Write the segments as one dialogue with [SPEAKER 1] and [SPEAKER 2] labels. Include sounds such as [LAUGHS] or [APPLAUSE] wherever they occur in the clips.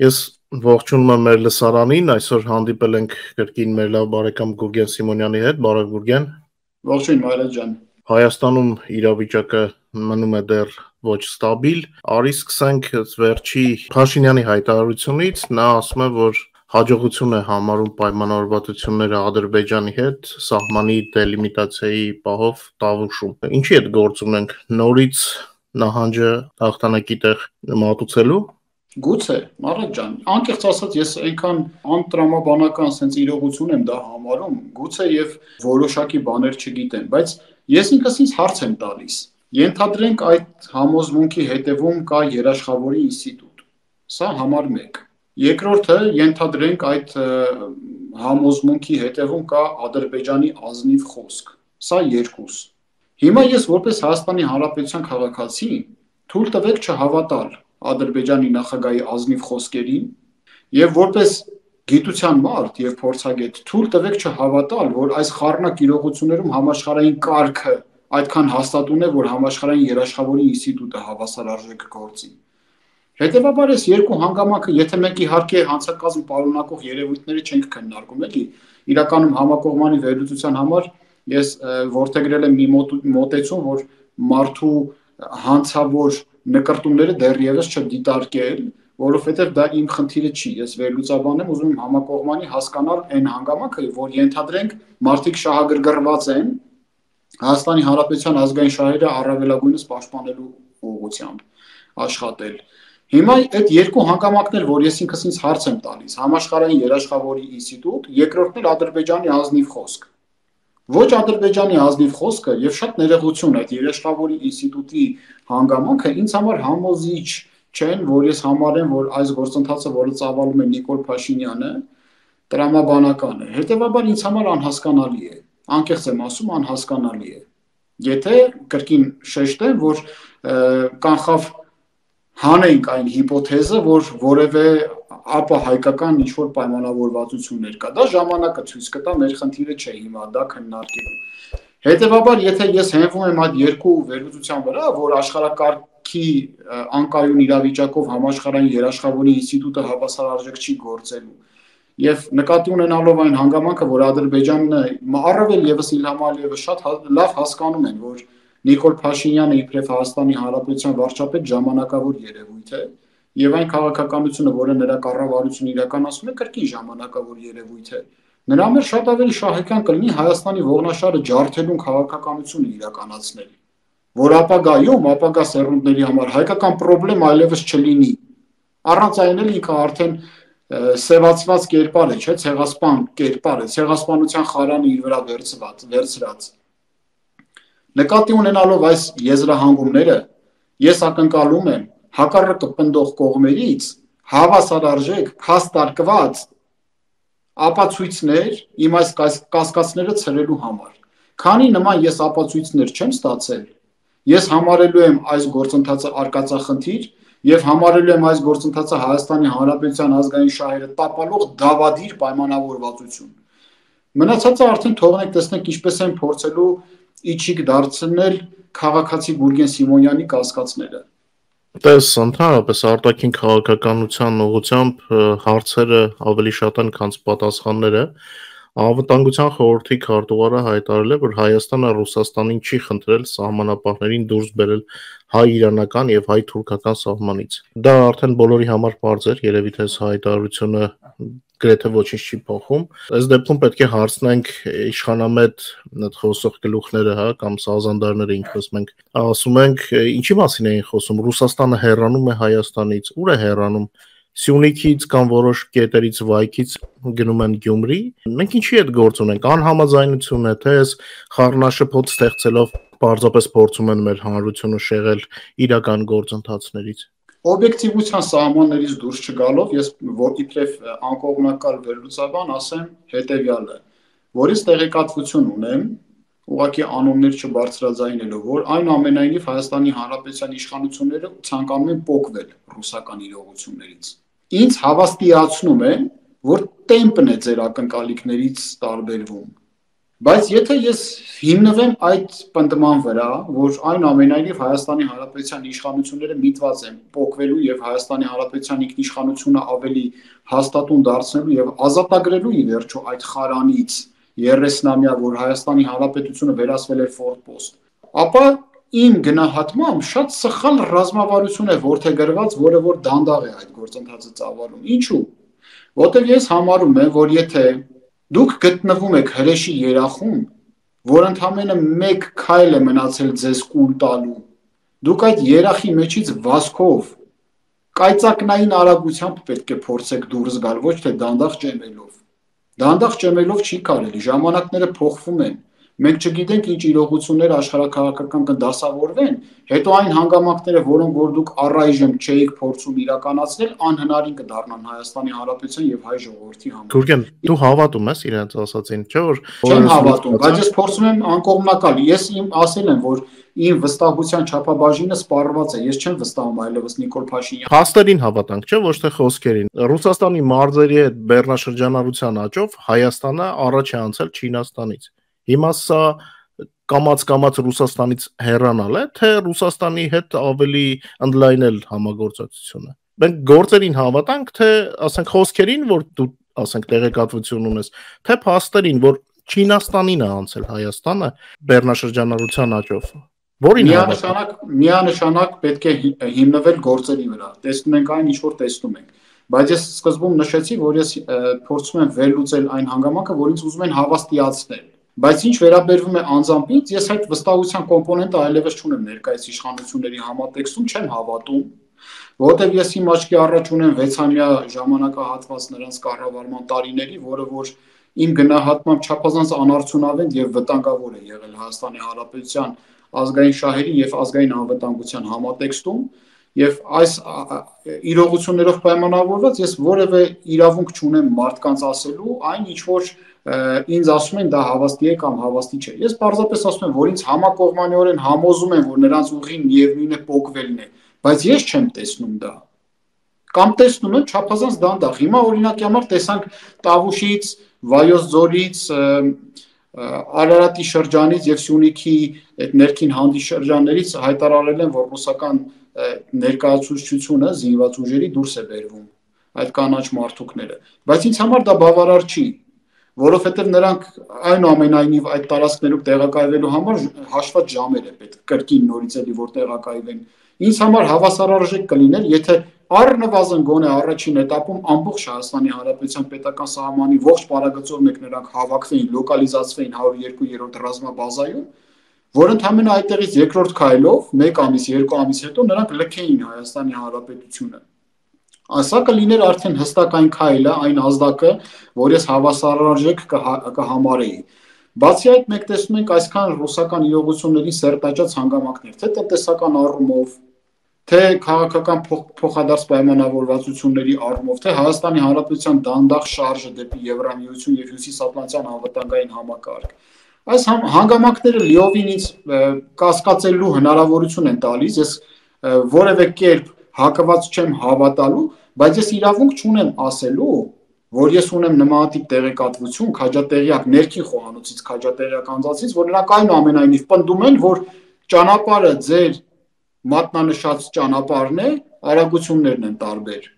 [SPEAKER 1] Ես ողջունում եմ մեր լսարանին, այսօր հանդիպել ենք կրկին մեր լավ բարեկամ Գուրգեն Սիմոնյանի հետ, բարև Գուրգեն։
[SPEAKER 2] Ողջույն Մարատ ջան։
[SPEAKER 1] Հայաստանում իրավիճակը մնում է դեռ ոչ ստաբիլ։ Արի սկսենք վերջի Փաշինյանի հայտարարությունից, նա ասում է, որ հաջողություն է համարում պայմանավորվածությունները Ադրբեջանի հետ սահմանի դելիմիտացիայի պահով Տավուշում։ Ինչի՞ այդ գործ ունենք նորից նահանջը հաղթանակի տեղ մատուցելու
[SPEAKER 2] Գուցե, Մարատ ջան, անկեղծ ասած ես այնքան անտրամաբանական sense իրողություն եմ դա համարում, գուցե եւ որոշակի բաներ չգիտեմ, բայց ես ինքս ինձ հարց եմ տալիս։ Ենթադրենք այդ համոզմունքի հետևում կա երաշխավորի ինստիտուտ։ Սա համար 1։ Երկրորդը ենթադրենք այդ համոզմունքի հետևում կա Ադրբեջանի ազնիվ խոսք։ Սա երկուս։ Հիմա ես որպես Հայաստանի Հանրապետության քաղաքացի թույլ տվեք չհավատալ Ադրբեջանի նախագահի ազնիվ խոսքերին եւ որպես գիտության մարդ եւ փորձագետ թույլ տվեք չհավատալ, որ այս խառնակ իրողություններում համաշխարհային կարգը այդքան հաստատուն է, որ համաշխարհային երաշխավորի ինստիտուտը հավասարարժեք գործի։ Հետևաբար այս երկու հանգամանքը, եթե մենք իհարկե հանցակազմ պարունակող երևույթները չենք քննարկում, էլի իրականում համակողմանի վերլուծության համար ես ворթեգրել եմ մի մոտեցում, որ մարդու հանցավոր նկարտումները դեռևս չդիտարկել, որովհետև դա իմ խնդիրը չի։ Ես վերլուծաբան եմ, ուզում եմ համակողմանի հասկանալ այն հանգամանքը, որ ենթադրենք մարդիկ շահագրգռված են Հայաստանի Հանրապետության ազգային շահերը առավելագույնս պաշտպանելու ուղղությամբ աշխատել։ Հիմա այդ երկու հանգամանքներ, որ ես ինքս ինձ հարց եմ տալիս, համաշխարհային երաշխավորի ինստիտուտ, երկրորդն էլ Ադրբեջանի ազնիվ խոսք ոչ ադրբեջանի ազնիվ խոսքը եւ շատ ներողություն այդ երեշխավորի ինստիտուտի հանգամանքը ինձ համար համոզիչ չեն, որ ես համարեմ, որ այս գործընթացը, որը ծավալում է Նիկոլ Փաշինյանը, տրամաբանական է։ Հետևաբար ինձ համար անհասկանալի է։ Անկեղծ եմ ասում, անհասկանալի է։ Եթե կրկին շեշտեմ, որ կանխավ հանենք այն հիպոթեզը, որ որևէ ապա հայկական ինչ որ պայմանավորվածություններ կա։ Դա ժամանակը ցույց կտա, մեր խնդիրը չէ հիմա դա քննարկելու։ Հետևաբար, եթե ես հենվում եմ այդ երկու վերլուծության վրա, որ աշխարհակարգի անկայուն իրավիճակով համաշխարհային երաշխավորի ինստիտուտը հավասարարժեք չի գործելու եւ նկատի ունենալով այն հանգամանքը, որ Ադրբեջանն առավել եւս Իլհամ Ալիևը շատ հա, լավ հասկանում են, որ Նիկոլ Փաշինյանը իբրև Հայաստանի Հանրապետության վարչապետ ժամանակավոր երևույթ է, եւ այն քաղաքականությունը, որը նրա կառավարությունը իրականացնում է, կրկին ժամանակավոր երևույթ է։ Նրա մեր շատ ավելի շահեկան կլինի Հայաստանի ողնաշարը ջարդելուն քաղաքականությունը իրականացնել, որ ապագայում, ապագա սերունդների համար հայկական խնդրեմ այլևս չլինի։ Առանց այն էլ ինքը արդեն սևացված կերպար է, չէ, ցեղասպան կերպար է, ցեղասպանության խարանը իր վրա վերցված, վերցրած։ Նկատի ունենալով այս եզրահանգումները, ես ակնկալում եմ հակառակը պնդող կողմերից հավասարարժեք հաստարկված ապացույցներ իմ այս կասկածները ցրելու համար։ Քանի նման ես ապացույցներ չեմ ստացել, ես համարելու եմ այս գործընթացը արկածախնդիր եւ համարելու եմ այս գործընթացը Հայաստանի Հանրապետության ազգային շահերը տապալող դավադիր պայմանավորվածություն։ Մնացածը արդեն թողնենք տեսնենք ինչպես են փորձելու իջիկ դարձնել քաղաքացի Գուրգեն Սիմոնյանի կասկածները։
[SPEAKER 1] Տես ընդհանրապես արտաքին քաղաքականության ուղղությամբ հարցերը ավելի շատ են, քան պատասխանները։ Անվտանգության խորհրդի քարտուղարը հայտարարել է, որ Հայաստանը Ռուսաստանին չի խնդրել սահմանապահներին դուրս բերել հայ-իրանական եւ հայ-թուրքական սահմանից։ Դա արդեն բոլորի համար բարձ էր, երևի թե հայտարարությունը գրեթե ոչինչ չի փոխում։ Այս դեպքում պետք է հարցնենք իշխանամետ այդ խոսող գլուխները, հա, կամ սազանդարները, ինչպես մենք ասում ենք, ինչի մասին էին խոսում։ Ռուսաստանը հեռանում է Հայաստանից, ուր է հեռանում։ Սյունիքից կամ որոշ կետերից վայքից գնում են Գյումրի։ Մենք ինչի հետ գործ ունենք։ Անհամաձայնություն է, թե այս խառնաշփոթ ստեղծելով պարզապես փորձում են մեր հանրությունը շեղել իրական գործընթացներից
[SPEAKER 2] օբյեկտիվության սահմաններից դուրս չգալով ես որ իբրև անկողմնակալ վերլուծաբան ասեմ հետեւյալը որից տեղեկատվություն ունեմ ուղղակի անոններ չբարձրաձայնելով որ այն ամենայնիվ Հայաստանի Հանրապետության իշխանությունները ցանկանում են փոկվել ռուսական իրողություններից ինձ հավաստիացնում է որ տեմպն է ձեր ակնկալիքներից տարբերվում Բայց եթե ես հիմնվեմ այդ պնդման վրա, որ այն ամենայնիվ Հայաստանի Հանրապետության իշխանությունները միտված են փոխվելու եւ Հայաստանի Հանրապետության ինքնիշխանությունը ավելի հաստատուն դարձնելու եւ ազատագրելու ի վերջո այդ խարանից 30-ամյա, որ Հայաստանի Հանրապետությունը վերածվել է ֆորտպոստ, ապա իմ գնահատմամբ շատ սխալ ռազմավարություն է որթեգրված, որը որ դանդաղ է այդ գործընթացը ծավալում։ Ինչու՞։ Որտեղ ես համարում եմ, որ եթե Դուք գտնվում եք հրեշի երախում, որ ընդամենը մեկ քայլ է մնացել ձեզ կուլ տալու։ Դուք այդ երախի մեջից վազքով կայծակնային արագությամբ պետք է փորձեք դուրս գալ, ոչ թե դանդաղ ճեմելով։ Դանդաղ ճեմելով չի կարելի, ժամանակները փոխվում են մենք չգիտենք ինչ իրողություններ աշխարհակաղակական կդասավորվեն, հետո այն հանգամանքները, որոնք որ դուք առայժմ չէիք փորձում իրականացնել, անհնարին կդառնան Հայաստանի Հանրապետության եւ հայ ժողովրդի համար։
[SPEAKER 1] Գուրգեն, դու հավատում ես իրենց ասածին, չէ՞ որ
[SPEAKER 2] Չեմ հավատում, բայց ես փորձում եմ անկողմնակալ։ Ես իմ ասել եմ, որ իմ վստահության չափաբաժինը սպառված է։ Ես չեմ վստահում այլևս Նիկոլ Փաշինյան։
[SPEAKER 1] Փաստերին հավատանք, չէ՞ ոչ թե խոսքերին։ Ռուսաստանի մարզերի հետ բեռնաշրջանառության աճով Հայաստանը առաջ է անցել Չինաստանից։ Հիմա սա կամած-կամած Ռուսաստանից հեռանալ է, թե Ռուսաստանի հետ ավելի ընդլայնել համագործակցությունը։ Մենք գործերին հավատանք, թե ասենք խոսքերին, որ դու ասենք տեղեկատվություն ունես, թե փաստերին, որ Չինաստանին է անցել Հայաստանը Բեռնաշրջանառության աճով։
[SPEAKER 2] Որին միանշանակ միանշանակ պետք է հիմնվել գործերի վրա։ Տեսնում ենք այն, ինչ որ տեսնում ենք բայց ես սկզբում նշեցի, որ ես փորձում եմ վերլուծել այն հանգամանքը, որ ինձ ուզում են հավաստիացնել Բայց ինչ վերաբերվում է անձամբից, ես այդ վստահության կոմպոնենտը այլևս չունեմ ներկայիս իշխանությունների համատեքստում, չեմ հավատում, որովհետև ես իմ աչքի առաջ ունեմ 6-ամյա ժամանակահատված նրանց կառավարման տարիների, որը որ իմ գնահատմամբ չափազանց անարդյունավետ եւ վտանգավոր է եղել Հայաստանի Հանրապետության ազգային շահերի եւ ազգային անվտանգության համատեքստում եւ այս իրողություններով պայմանավորված ես որևէ իրավունք չունեմ մարդկանց ասելու այն ինչ որ ինձ ասում են դա հավաստի է կամ հավաստի չէ։ Ես պարզապես ասում եմ, որ ինձ համակողմանիորեն համոզում են, որ նրանց ուղին միևնույն է փոկվելն է, բայց ես չեմ տեսնում դա։ Կամ տեսնում եմ չափազանց դանդաղ։ Հիմա օրինակի համար տեսանք Տավուշից, Վայոց ձորից, Արարատի շրջանից եւ Սյունիքի այդ ներքին հանդի շրջաններից հայտարարել են, որ ռուսական ներկայացուցչությունը զինված ուժերի դուրս է բերվում այդ կանաչ մարդուկները բայց ինձ համար դա բավարար չի որովհետև նրանք այնուամենայնիվ այդ տարածքներում տեղակայվելու համար հաշված ժամեր է պետք կրկին նորից էլի որ տեղակայվեն ինձ համար հավասարարժեք կլիներ եթե առնվազն գոնե առաջին этаպում ամբողջ Հայաստանի Հանրապետության պետական սահմանի ողջ բարագծով մեկ նրանք հավաքվեին լոկալիզացվեին 102-րդ ռազմաբազայում որ ընդհանրապես այդտեղից երկրորդ քայլով 1 ամիս 2 ամիս հետո նրանք լքեին Հայաստանի Հանրապետությունը Սա կլիներ արդեն հստակ այն քայլը, այն ազդակը, որ ես հավասարարժեք կհամարեի։ Բացի այդ, մենք տեսնում ենք այսքան ռուսական իրողությունների սերտաճած հանգամանքներ, թե տնտեսական առումով, թե քաղաքական փոխադարձ պայմանավորվածությունների առումով, թե Հայաստանի Հանրապետության դանդաղ շարժը դեպի Եվրամիություն եւ Հյուսիսատլանտյան անվտանգային համակարգ։ Այս հանգամանքները լիովին ինձ կասկածելու հնարավորություն են տալիս, ես որևէ կերպ հակված չեմ հավատալու, բայց ես իրավունք չունեմ ասելու, որ ես ունեմ նմանատիպ տեղեկատվություն քաջատեղյակ ներքին խոհանոցից, քաջատեղյակ անձացից, որ նրանք այնուամենայնիվ պնդում են, որ ճանապարհը ձեր մատնանշած ճանապարհն է, արագություններն են տարբեր։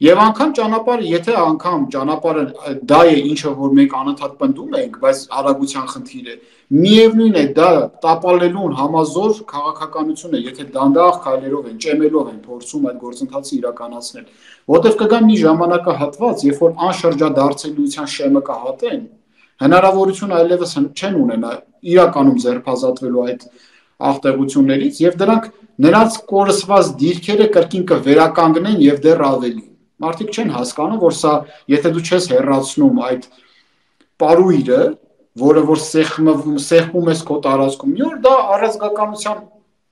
[SPEAKER 2] Եվ անգամ ճանապարհը, եթե անգամ ճանապարհը դա է, ինչը որ մենք անընդհատ պնդում ենք, բայց արագության խնդիր է, միևնույն է դա տապալելուն համազոր քաղաքականություն է, եթե դանդաղ քայլերով են, ճեմելով են փորձում այդ գործընթացը իրականացնել, որտեղ կգա մի ժամանակահատված, երբ որ անշրջադարձելիության շեմը կհատեն, հնարավորություն այլևս չեն ունենա իրականում ձերբազատվելու այդ աղտեղություններից եւ դրանք նրանց կորսված դիրքերը կրկին կվերականգնեն եւ դեռ ավելի Մարդիկ չեն հասկանում, որ սա, եթե դու չես հերացնում այդ պարույրը, որը որ սեղմում սեղմում ես քո տարածքում, մի օր դա առազգականության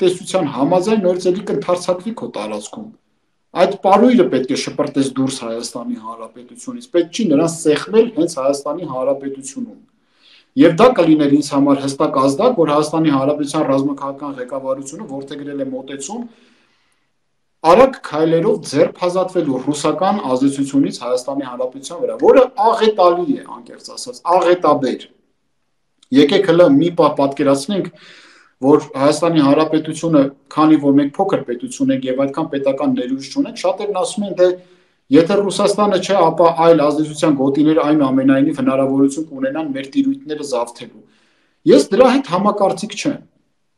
[SPEAKER 2] տեսության համաձայն նորից էլի կընթարցակվի քո տարածքում։ Այդ պարույրը պետք է շպրտես դուրս Հայաստանի Հանրապետությունից։ Պետք չի նրան սեղմել հենց Հայաստանի Հանրապետությունում։ Եվ դա կլիներ ինձ համար հստակ ազդակ, որ Հայաստանի Հանրապետության ռազմաքաղաքական ղեկավարությունը որթեգրել է մոտեցում, արագ քայլերով ձերբազատվելու ռուսական ազդեցությունից Հայաստանի Հանրապետության վրա, որը աղետալի է, անկեղծ ասած, աղետաբեր։ Եկեք հələ մի պահ պատկերացնենք, որ Հայաստանի Հանրապետությունը, քանի որ մենք փոքր պետություն ենք եւ այդքան պետական ներուժ չունենք, շատերն ասում են դե եթե Ռուսաստանը չէ, ապա այլ ազդեցության գոտիները այնուամենայնիվ հնարավորություն կունենան մեր տիրույթները զավթելու։ Ես դրա հետ համակարծիք չեմ։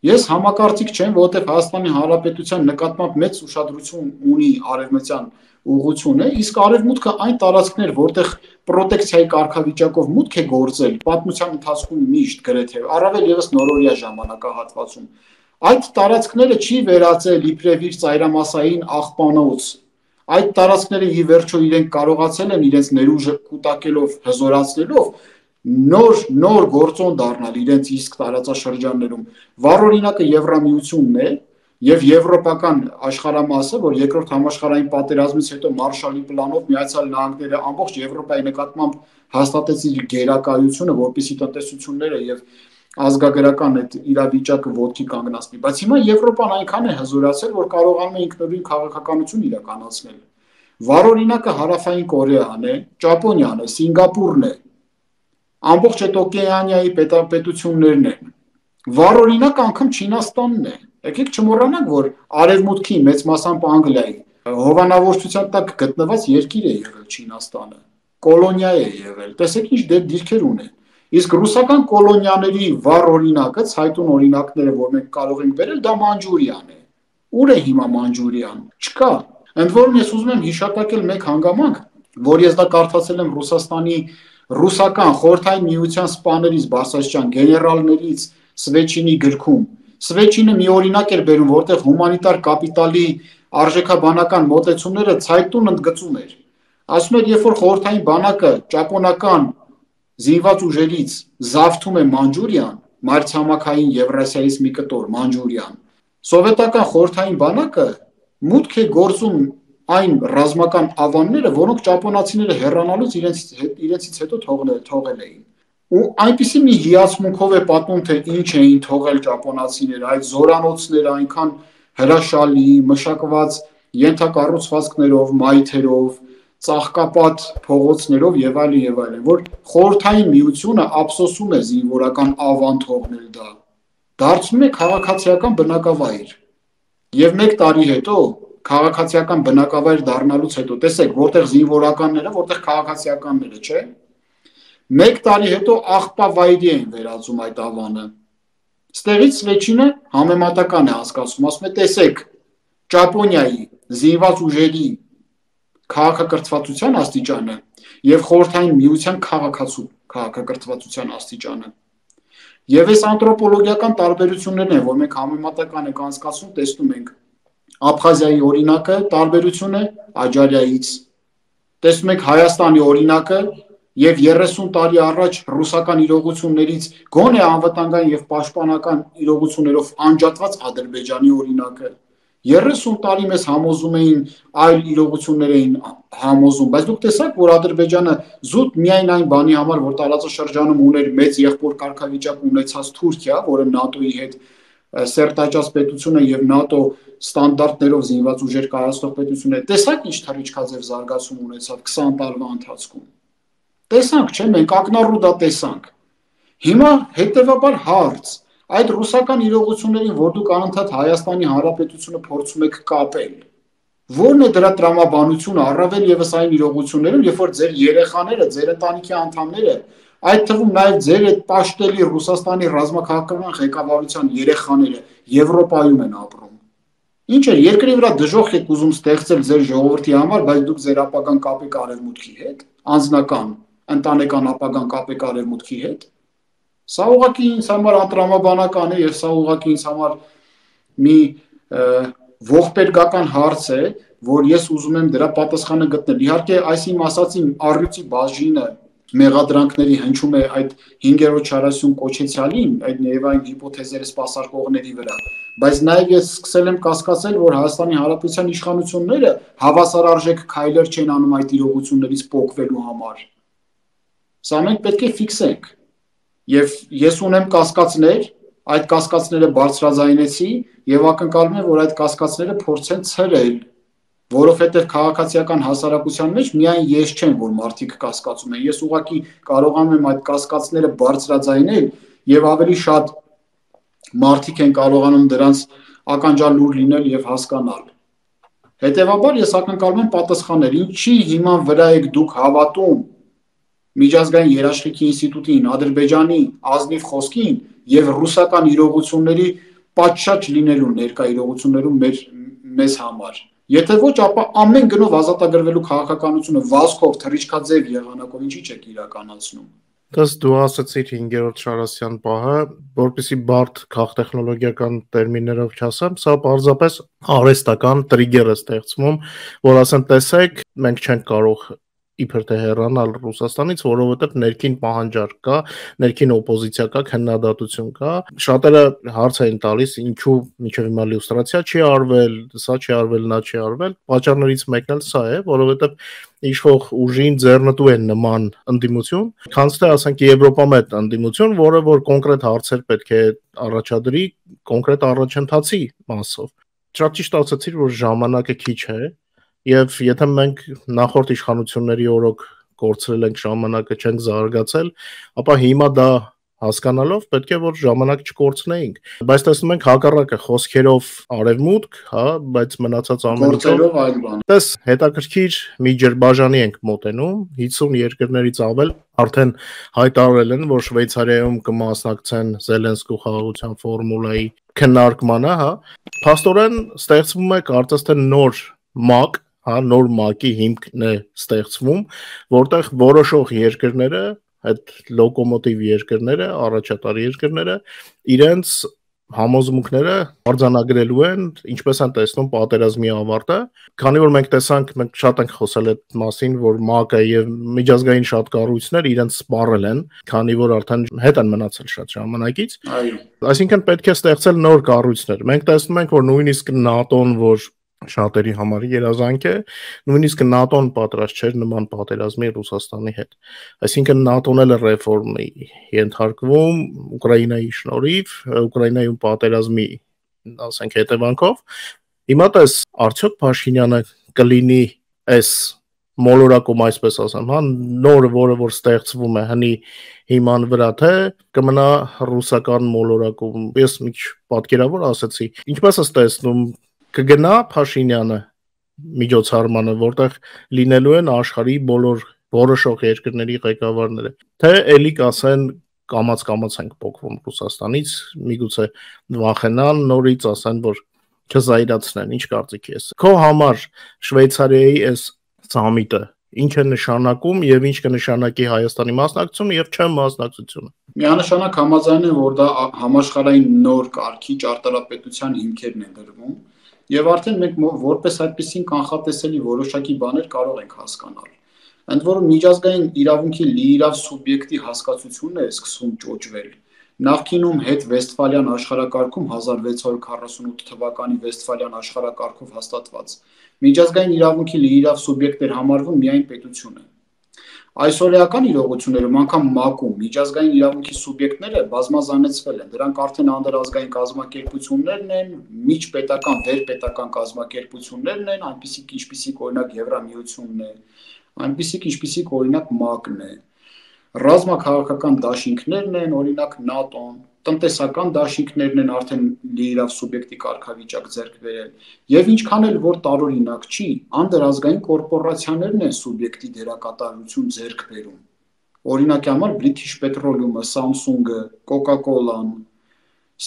[SPEAKER 2] Ես համակարծիք չեմ, որովհետև Հայաստանի Հանրապետության նկատմամբ մեծ ուշադրություն ունի արևմտյան ուղղությունը, իսկ արևմուտքը այն տարածքներ, որտեղ պրոտեկցիայի կարգավիճակով մուտք է գործել պատմության ընթացքում միշտ գրեթե, առավել եւս նորորյա ժամանակահատվածում, այդ տարածքները չի վերածել իբրև իր ծայրամասային աղբանոց այդ տարածքները ի վերջո իրենք կարողացել են իրենց ներուժը կൂട്ടակելով հզորացնելով նոր նոր գործոն դառնալ իրենց իսկ տարածաշրջաններում։ Վառօրինակը Եվրամիությունն է եւ եվրոպական աշխարհամասը, որ երկրորդ համաշխարհային պատերազմից հետո Մարշալի պլանով Միացյալ Նահանգները ամբողջ Եվրոպայի նկատմամբ հաստատեց իր գերակայությունը, որպիսի տնտեսությունները եւ ազգագրական այդ իրավիճակը ոտքի կանգնացնի։ Բայց հիմա Եվրոպան այնքան է հզորացել, որ կարողանում է ինքնուրույն քաղաքականություն իրականացնել։ Վառօրինակը Հարավային Կորեան է, Ճապոնիան է, Սինգապուրն է, ամբողջ այդ օկեանիայի պետություններն են։ Վառօրինակ անգամ Չինաստանն է։ Եկեք չմոռանանք, որ արևմուտքի մեծ մասամբ Անգլիայի հովանավորչության տակ գտնված երկիր է եղել Չինաստանը։ Կոլոնիա է եղել։ Տեսեք ինչ դե դիրքեր ունեն։ Իսկ ռուսական կոլոնիաների վառ օրինակը, ցայտուն օրինակները, որ մենք կարող ենք վերել, դա Մանջուրիան է։ Ուր է հիմա Մանջուրիան։ Չկա։ Ընդ որում ես ուզում եմ հիշատակել մեկ հանգամանք, որ ես դա կարդացել եմ Ռուսաստանի ռուսական խորթային միության սպաներից Բարսաշյան գեներալներից Սվեչինի գրքում Սվեչինը մի օրինակ էր բերում, որտեղ հումանիտար կապիտալի արժեքաբանական մոտեցումները ցայտուն ընդգծում էր։ Ասում էր, երբ որ խորթային բանակը ճապոնական զինված ուժերից զավթում է Մանջուրիան, մայրցամաքային Եվրասիայից մի կտոր Մանջուրիան, սովետական խորթային բանակը մուտք է գործում այն ռազմական ավանները, որոնք ճապոնացիները հեռանալուց իրենց իրենցից հետո թողնել թողել էին։ Ու այնպիսի մի հիացմունքով է պատմում, թե ինչ էին թողել ճապոնացիները, այդ զորանոցները այնքան հրաշալի, մշակված ենթակառուցվածքներով, մայթերով, ծաղկապատ փողոցներով եւ այլն եւ այլն, որ խորթային միությունը ափսոսում է զինվորական ավան թողնել դա։ Դարձնում է քաղաքացիական բնակավայր։ Եվ 1 տարի հետո քաղաքացիական բնակավայր դառնալուց հետո տեսեք որտեղ զինվորականները, որտեղ քաղաքացիականները, չէ՞։ 1 տարի հետո աղբավայրի են վերածում այդ ավանը։ Ստեղից Սվեչինը համեմատական է հասկացում, ասում է տեսեք Ճապոնիայի զինված ուժերի քաղաքակրթվածության աստիճանը եւ խորթային միության քաղաքացու քաղաքակրթվածության աստիճանը։ Եվ այս անթրոպոլոգիական տարբերություններն են, որ մենք համեմատական ենք անցկացնում, տեսնում ենք Աբխազիայի օրինակը տարբերություն է Աջարիայից։ Տեսնում եք Հայաստանի օրինակը եւ 30 տարի առաջ ռուսական իրողություններից գոնե անվտանգային եւ պաշտպանական իրողություններով անջատված Ադրբեջանի օրինակը 30 տարի մեզ համոզում էին այլ իրողություններ էին համոզում, բայց դուք տեսաք, որ Ադրբեջանը զուտ միայն այն բանի համար, որ տարածաշրջանում ուներ մեծ եղբոր կարգավիճակ ունեցած Թուրքիա, որը ՆԱՏՕ-ի հետ սերտաճած պետությունը եւ ՆԱՏՕ ստանդարտներով զինված ուժեր կայացնող պետությունը տեսակ ինչ թռիչքաձև զարգացում ունեցավ 20 տարվա ընթացքում տեսանք չէ մենք ակնառու դա տեսանք հիմա հետեւաբար հարց. Այդ ռուսական իրողություններին որ դուք անընդհատ Հայաստանի Հանրապետությունը փորձում եք կապել Որն է դրա տրամաբանությունը առավել եւս այն իրողություններում, երբ որ ձեր երեխաները, ձեր ընտանիքի անդամները Այդ թվում նաև ձեր այդ պաշտելի Ռուսաստանի ռազմաքաղաքական ղեկավարության երեխաները Եվրոպայում են ապրում։ Ինչ է, երկրի վրա դժոխք եք ուզում ստեղծել ձեր ժողովրդի համար, բայց դուք ձեր ապագան կապեք արևմուտքի հետ, անձնական, ընտանեկան ապագան կապեք արևմուտքի հետ։ Սա ուղղակի ինձ համար անտրամաբանական է եւ սա ուղղակի ինձ համար մի ողբերգական հարց է, որ ես ուզում եմ դրա պատասխանը գտնել։ Իհարկե, այս իմ ասացին առյուծի բաժինը մեղադրանքների հնչում է այդ 5-րդ չարասյուն կոչեցյալին, այդ ներվային հիպոթեզերը սпасարկողների վրա, բայց նաև ես սկսել եմ կասկածել, որ Հայաստանի Հանրապետության իշխանությունները հավասարարժեք քայլեր չեն անում այդ իրողություններից փոխվելու համար։ Սա մենք պետք է ֆիքսենք։ Եվ ես ունեմ կասկածներ, այդ կասկածները բարձրաձայնեցի եւ ակնկալում եմ, որ այդ կասկածները փորձեն ցրել որովհետև քաղաքացիական հասարակության մեջ միայն ես չեմ, որ մարդիկ կասկածում են։ Ես ուղղակի կարողանում եմ այդ կասկածները բարձրաձայնել եւ ավելի շատ մարդիկ են կարողանում դրանց ականջալուր լինել եւ հասկանալ։ Հետևաբար ես ակնկալում եմ պատասխանել, ինչի հիման վրա եք դուք հավատում միջազգային երաշխիքի ինստիտուտին, Ադրբեջանի ազնիվ խոսքին եւ ռուսական իրողությունների պատշաճ լինելու ներկա իրողություններում մեր մեզ համար։ Եթե ոչ, ապա ամեն գնով ազատագրվելու քաղաքականությունը վազքով, թռիչքաձև եղանակով ինչի՞ չեք իրականացնում։
[SPEAKER 1] Դες դու ասացիր 5-րդ Շարասյան պահը, որպեսի բարդ քաղտեխնոլոգիական տերմիններով չասեմ, սա պարզապես արհեստական տրիգեր է ստեղծվում, որ ասեմ, տեսեք, մենք չենք կարող իբր թե հեռանալ Ռուսաստանից, որովհետև ներքին պահանջարկ կա, ներքին օպոզիցիա կա, քննադատություն կա։ Շատերը հարց էին տալիս, ինչու միջև հիմա լյուստրացիա չի արվել, սա չի արվել, նա չի արվել։ Պատճառներից մեկն էլ սա է, որովհետև իշխող ուժին ձեռնտու են նման ընդդիմություն, քանց թե ասենք Եվրոպայում այդ ընդդիմություն, որը որ կոնկրետ հարցեր պետք է առաջադրի կոնկրետ առաջընթացի մասով։ Շատ ճիշտ ասացիր, որ ժամանակը քիչ է, Եվ եթե մենք նախորդ իշխանությունների օրոք կորցրել ենք ժամանակը, չենք զարգացել, ապա հիմա դա հասկանալով պետք է որ ժամանակ չկորցնեինք բայց տեսնում ենք հակառակը խոսքերով արևմուտք հա բայց մնացած
[SPEAKER 2] ամենով այլ բան
[SPEAKER 1] տես հետաքրքիր մի ջրբաժանի ենք մոտենում 50 երկրներից ավել արդեն հայտարարել են որ շվեյցարիայում կմասնակցեն զելենսկու խաղաղության ֆորմուլայի քննարկմանը հա փաստորեն ստեղծվում է կարծես թե նոր մակ հա նոր մակի հիմքն է ստեղծվում, որտեղ որոշող երկրները, այդ լոկոմոտիվ երկրները, առաջատար երկրները իրենց համոզմունքները արձանագրելու են, ինչպես են տեսնում պատերազմի ավարտը, քանի որ մենք տեսանք, մենք շատ ենք խոսել այդ մասին, որ ՄԱԿ-ը եւ միջազգային շատ կառույցներ իրենց սպառել են, քանի որ արդեն հետ են մնացել շատ ժամանակից։
[SPEAKER 2] Այո։
[SPEAKER 1] Այսինքն պետք է ստեղծել նոր կառույցներ։ Մենք տեսնում ենք, որ նույնիսկ ՆԱՏՕ-ն, որ շատերի համար երազանք է, նույնիսկ ՆԱՏՕ-ն պատրաստ չէր նման պատերազմի Ռուսաստանի հետ։ Այսինքն ՆԱՏՕ-ն էլ ռեֆորմի ենթարկվում Ուկրաինայի շնորհիվ, Ուկրաինայում պատերազմի, ասենք, հետևանքով։ Հիմա տես արդյոք Փաշինյանը կլինի այս մոլորակում այսպես ասեմ, հա, նոր որը որ ստեղծվում է հնի հիման վրա թե կմնա ռուսական մոլորակում։ Ես մի պատկերավոր ասացի։ Ինչպես է տեսնում կգնա Փաշինյանը միջոցառմանը, որտեղ լինելու են աշխարհի բոլոր որոշող երկրների ղեկավարները։ Թե ելի կասեն կամած կամած ենք փոկվում Ռուսաստանից, միգուցե վախենան նորից ասեն, որ չզայրացնեն, ինչ կարծիքի ես։ Քո համար Շվեյցարիայի այս սամիտը ինչ է նշանակում եւ ինչ կնշանակի Հայաստանի մասնակցությունը եւ չեմ մասնակցությունը։
[SPEAKER 2] Միանշանակ համաձայն եմ, որ դա համաշխարհային նոր կարգի ճարտարապետության հիմքերն են դրվում Եվ արդեն մենք որպես այդպեսին կանխատեսելի որոշակի բաներ կարող ենք հասկանալ։ Ընդ որում միջազգային իրավունքի լիիրավ սուբյեկտի հասկացությունն է սկսում ճոճվել։ Նախկինում հետ Վեստֆալյան աշխարհակարգում 1648 թվականի Վեստֆալյան աշխարհակարգով հաստատված միջազգային իրավունքի լիիրավ սուբյեկտ էր համարվում միայն պետությունը Այսօրեական իրողություններում անգամ ՄԱԿ-ում միջազգային իրավունքի սուբյեկտները բազմազանեցվել են։ Դրանք արդեն անդրազգային կազմակերպություններն են, միջպետական, վերպետական կազմակերպություններն են, այնպիսիք ինչպիսիք օրինակ Եվրամիությունն է, այնպիսիք ինչպիսիք օրինակ ՄԱԿ-ն է։ Ռազմաքաղաքական դաշինքներն են, օրինակ ՆԱՏՕ-ն, տնտեսական դաշինքներն են արդեն լիիրավ սուբյեկտի կարգավիճակ ձեռք բերել եւ ինչքան էլ որ տարօրինակ չի անդրազգային կորպորացիաներն են սուբյեկտի դերակատարություն ձեռք բերում օրինակի համար British Petroleum-ը, Samsung-ը, Coca-Cola-ն,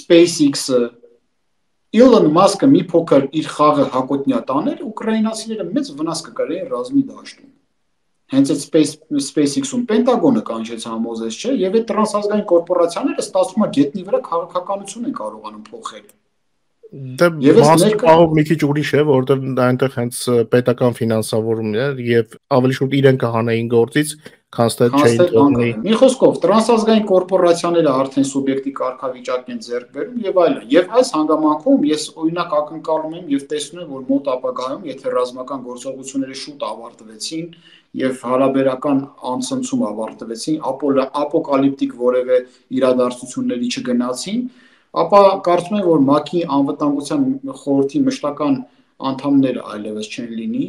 [SPEAKER 2] SpaceX-ը Elon Musk-ը մի փոքր իր խաղը հակոտնյա տաներ, ուկրաինացիները մեծ վնաս կկրեին ռազմի դաշտում հենց այդ Space SpaceX-ում Պենտագոնը կանչեց համոզեց, չէ, եւ այդ տրանսազգային կորպորացիաները ստացվում է գետնի վրա քաղաքականություն են կարողանում փոխել։
[SPEAKER 1] Դե մասը մի քիչ ուրիշ է, որովհետեւ այնտեղ հենց պետական ֆինանսավորումն է եւ ավելի շուտ իրեն կհանեին գործից, քան թե չէին թողնի։
[SPEAKER 2] Մի խոսքով, տրանսազգային կորպորացիաները արդեն սուբյեկտի կարգավիճակ են ձեռք բերում եւ այլն։ Եվ այս հանգամանքում ես օրինակ ակնկալում եմ եւ տեսնում եմ, որ մոտ ապագայում, եթե ռազմական գործողությունները շուտ ավարտվեցին, եւ հարաբերական անցնցում ավարտվեցին, ապոկալիպտիկ որևէ իրադարձությունների չգնացին, ապա կարծում եմ, որ ՄԱԿ-ի անվտանգության խորհրդի մշտական անդամները այլևս չեն լինի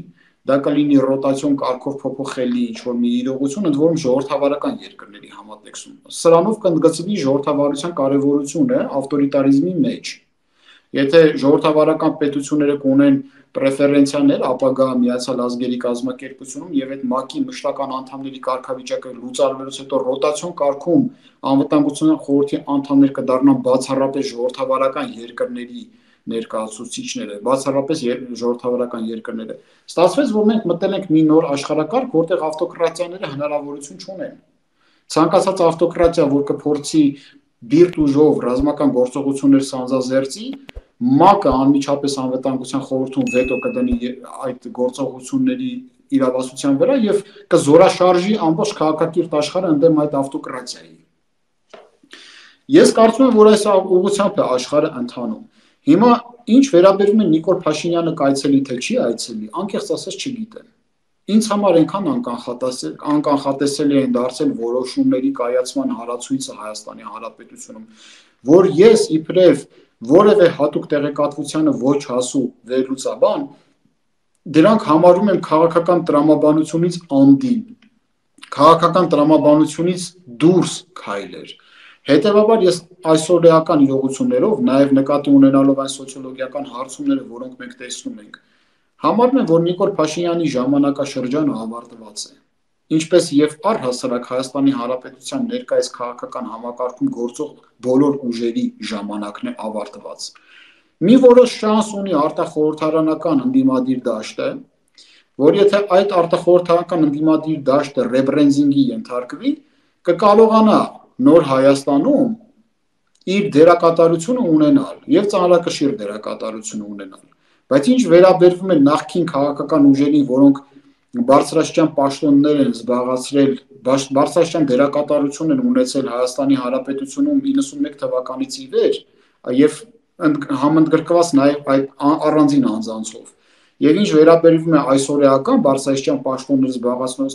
[SPEAKER 2] դա կլինի ռոտացիոն կարգով փոփոխելի ինչ որ մի իրողություն, ընդ որում ժողովրդավարական երկրների համատեքստում։ Սրանով կընդգծվի ժողովրդավարության կարևորությունը ավտորիտարիզմի մեջ։ Եթե ժողովրդավարական պետությունները կունեն պրեֆերենցիաներ ապագա միացյալ ազգերի կազմակերպությունում եւ այդ ՄԱԿ-ի մշտական անդամների կարգավիճակը լուծարվելուց հետո ռոտացիոն կարգում անվտանգության խորհրդի անդամներ կդառնան բացառապես ժողովրդավարական երկրների ներկայացուցիչները, բացառապես ժողովրդավարական երկրները։ Ստացվեց, որ մենք մտել ենք մի նոր աշխարհակարգ, որտեղ ավտոկրատիաները հնարավորություն չունեն։ Ցանկացած ավտոկրատիա, որ կփորձի բիրտ ուժով ռազմական գործողություններ սանձազերծի, ՄԱԿ-ը անմիջապես անվտանգության խորհրդում վետո կդնի այդ գործողությունների իրավասության վրա եւ կզորաշարժի ամբողջ քաղաքակիրթ աշխարհը ընդդեմ այդ ավտոկրատիայի։ Ես կարծում եմ, որ այս ուղղությամբ է աշխարհը ընթանում։ Հիմա ինչ վերաբերում է Նիկոլ Փաշինյանը կայցելի թե չի այցելի, անկեղծ ասած չգիտեմ։ Ինձ համար այնքան անկանխատեսել անկանխատեսելի են դարձել որոշումների կայացման հարացույցը Հայաստանի Հանրապետությունում, որ ես իբրև որևէ հատուկ տեղեկատվությանը ոչ հասու վերլուծաբան, դրանք համարում եմ քաղաքական տրամաբանությունից անդին, քաղաքական տրամաբանությունից դուրս քայլեր։ Հետևաբար ես այսօրեական իրողություններով, նաև նկատի ունենալով այն սոցիոլոգիական հարցումները, որոնք մենք տեսնում ենք, համարում եմ, որ Նիկոլ Փաշինյանի ժամանակաշրջանը ավարտված է ինչպես եւ առհասարակ Հայաստանի Հանրապետության ներկայիս քաղաքական համակարգում գործող բոլոր ուժերի ժամանակն է ավարտված։ Մի որոշ շանս ունի արտախորհրդարանական ընդդիմադիր դաշտը, որ եթե այդ արտախորհրդարանական ընդդիմադիր դաշտը ռեբրենդինգի ենթարկվի, կկարողանա նոր Հայաստանում իր դերակատարությունը ունենալ եւ ծանրակշիռ դերակատարությունը ունենալ։ Բայց ինչ վերաբերվում է նախքին քաղաքական ուժերին, որոնք բարձրաստիճան պաշտոններ են զբաղացրել, բարձրաստիճան դերակատարություն են ունեցել Հայաստանի Հանրապետությունում 91 թվականից ի վեր եւ համընդգրկված նաեւ այդ առանձին անձանցով։ Եվ ինչ վերաբերվում է այսօրեական բարձրաստիճան պաշտոններ զբաղացնող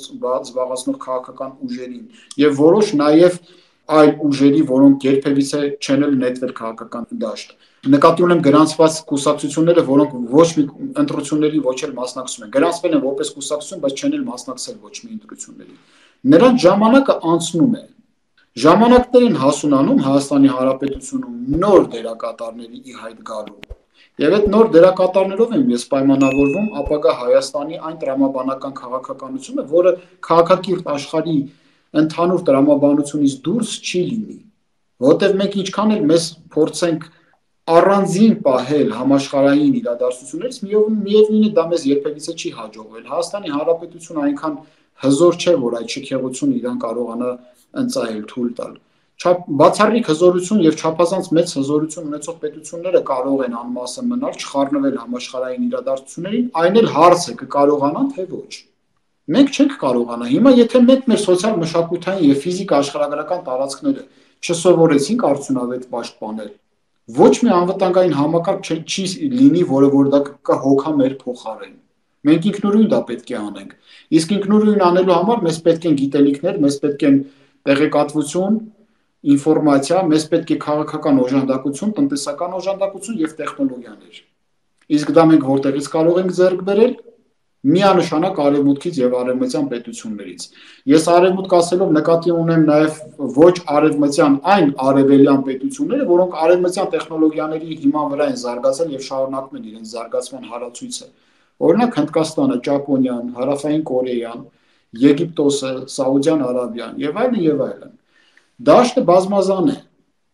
[SPEAKER 2] զբաղացնող քաղաքական ուժերին եւ որոշ նաեւ այլ ուժերի, որոնք երբևիցե չեն էլ նետվել քաղաքական դաշտ նկատի ունեմ գրանցված կուսակցությունները, որոնք ոչ մի ընտրությունների ոչ էլ մասնակցում են։ Գրանցվել են որպես կուսակցություն, բայց չեն էլ մասնակցել ոչ մի ընտրությունների։ Նրանց ժամանակը անցնում է։ Ժամանակներին հասունանում Հայաստանի Հանրապետությունում նոր դերակատարների ի հայտ գալու։ Եվ այդ նոր դերակատարներով եմ ես պայմանավորվում ապագա Հայաստանի այն տրամաբանական քաղաքականությունը, որը քաղաքակիրթ աշխարհի ընդհանուր տրամաբանությունից դուրս չի լինի։ Որտեվ մենք ինչքան էլ մեզ փորձենք առանձին պահել համաշխարհային իրադարձություններից միևնույն է դա մեզ երբևիցե չի հաջողվել։ Հայաստանի Հանրապետությունը այնքան հզոր չէ, որ այդ շքեղությունը իրան կարողանա ընծայել թույլ տալ։ Չափ բացառիկ հզորություն եւ չափազանց մեծ հզորություն ունեցող պետությունները կարող են անմասը մնալ, չխառնվել համաշխարհային իրադարձություններին, այն էլ հարց է կկարողանան թե ոչ։ Մենք չենք կարողանա։ Հիմա եթե մենք մեր սոցիալ մշակութային եւ ֆիզիկ աշխարհագրական տարածքները չսովորեցինք արդյունավետ պաշտպանել, ոչ մի անվտանգային համակարգ չի լինի, որը որ դա կհոգա մեր փոխարեն։ Մենք ինքնուրույն դա պետք է անենք։ Իսկ ինքնուրույն անելու համար մեզ պետք են գիտելիքներ, մեզ պետք են տեղեկատվություն, ինֆորմացիա, մեզ պետք է քաղաքական օժանդակություն, տնտեսական օժանդակություն եւ տեխնոլոգիաներ։ Իսկ դա մենք որտեղից կարող ենք ձեռք բերել միանշանակ արևմուտքից եւ արևմտյան պետություններից։ Ես արևմուտք ասելով նկատի ունեմ նաեւ ոչ արևմտյան այն արևելյան պետությունները, որոնք արևմտյան տեխնոլոգիաների հիման վրա են զարգացել եւ շարունակում են իրենց զարգացման հարացույցը։ Օրինակ Հնդկաստանը, Ճապոնիան, Հարավային Կորեան, Եգիպտոսը, Սաուդյան Արաբիան եւ այլն եւ այլն։ Դաշտը բազմազան է։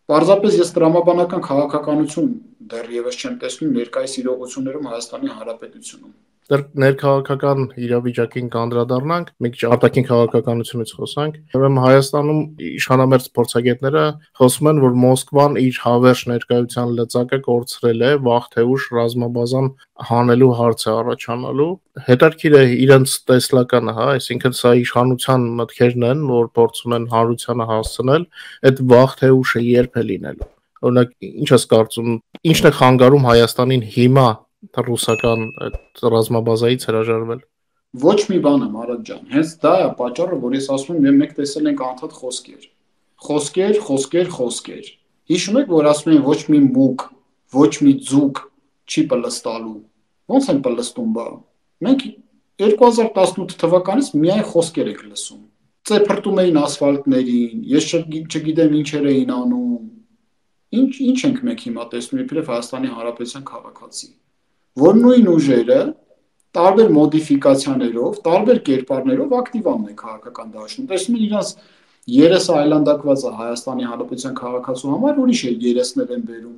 [SPEAKER 2] Պարզապես ես տրամաբանական քաղաքականություն դեռևս չեմ տեսնում ներկայիս իրողություններում Հայաստանի Հանրապետությունում
[SPEAKER 1] ներքաղաքական իրավիճակին կանդրադառնանք, մի քիչ արտաքին քաղաքականությունից խոսանք։ Ուրեմն Հայաստանում իշխանամերձ փորձագետները խոսում են, որ Մոսկվան իր հավերժ ներկայության լծակը կորցրել է վաղ թե ուշ ռազմաբազան հանելու հարցը առաջանալու։ Հետարքիր է իրենց տեսլականը, հա, այսինքն սա իշխանության մտքերն են, որ փորձում են հանրությանը հասցնել, այդ վաղ թե ուշը երբ է լինելու։ Օրինակ, ինչ ես կարծում, ինչն է խանգարում Հայաստանին հիմա ռուսական այդ ռազմաբազայից հրաժարվել։
[SPEAKER 2] Ոչ մի բան եմ Արադ ջան, հենց դա է պատճառը, որ ես ասում եմ, մենք տեսել ենք անդադ խոսքեր։ Խոսքեր, խոսքեր, խոսքեր։ Հիշում եք, որ ասում են ոչ մի մուկ, ոչ մի ձուկ չի պլստալու։ Ոնց են պլստում բա։ Մենք 2018 թվականից միայն խոսքեր եք լսում։ Ծեփրտում էին ասֆալտներին, ես չգիտեմ ինչեր էին անում։ Ինչ ինչ ենք մենք հիմա տեսնում իբրև Հայաստանի Հանրապետության քաղաքացի, որ նույն ուժերը տարբեր մոդիֆիկացիաներով, տարբեր կերպարներով ակտիվանում են քաղաքական դաշտում։ Տեսնում են իրանց երեսը այլանդակված է Հայաստանի Հանրապետության քաղաքացու համար, ուրիշ է երեսներ են բերում։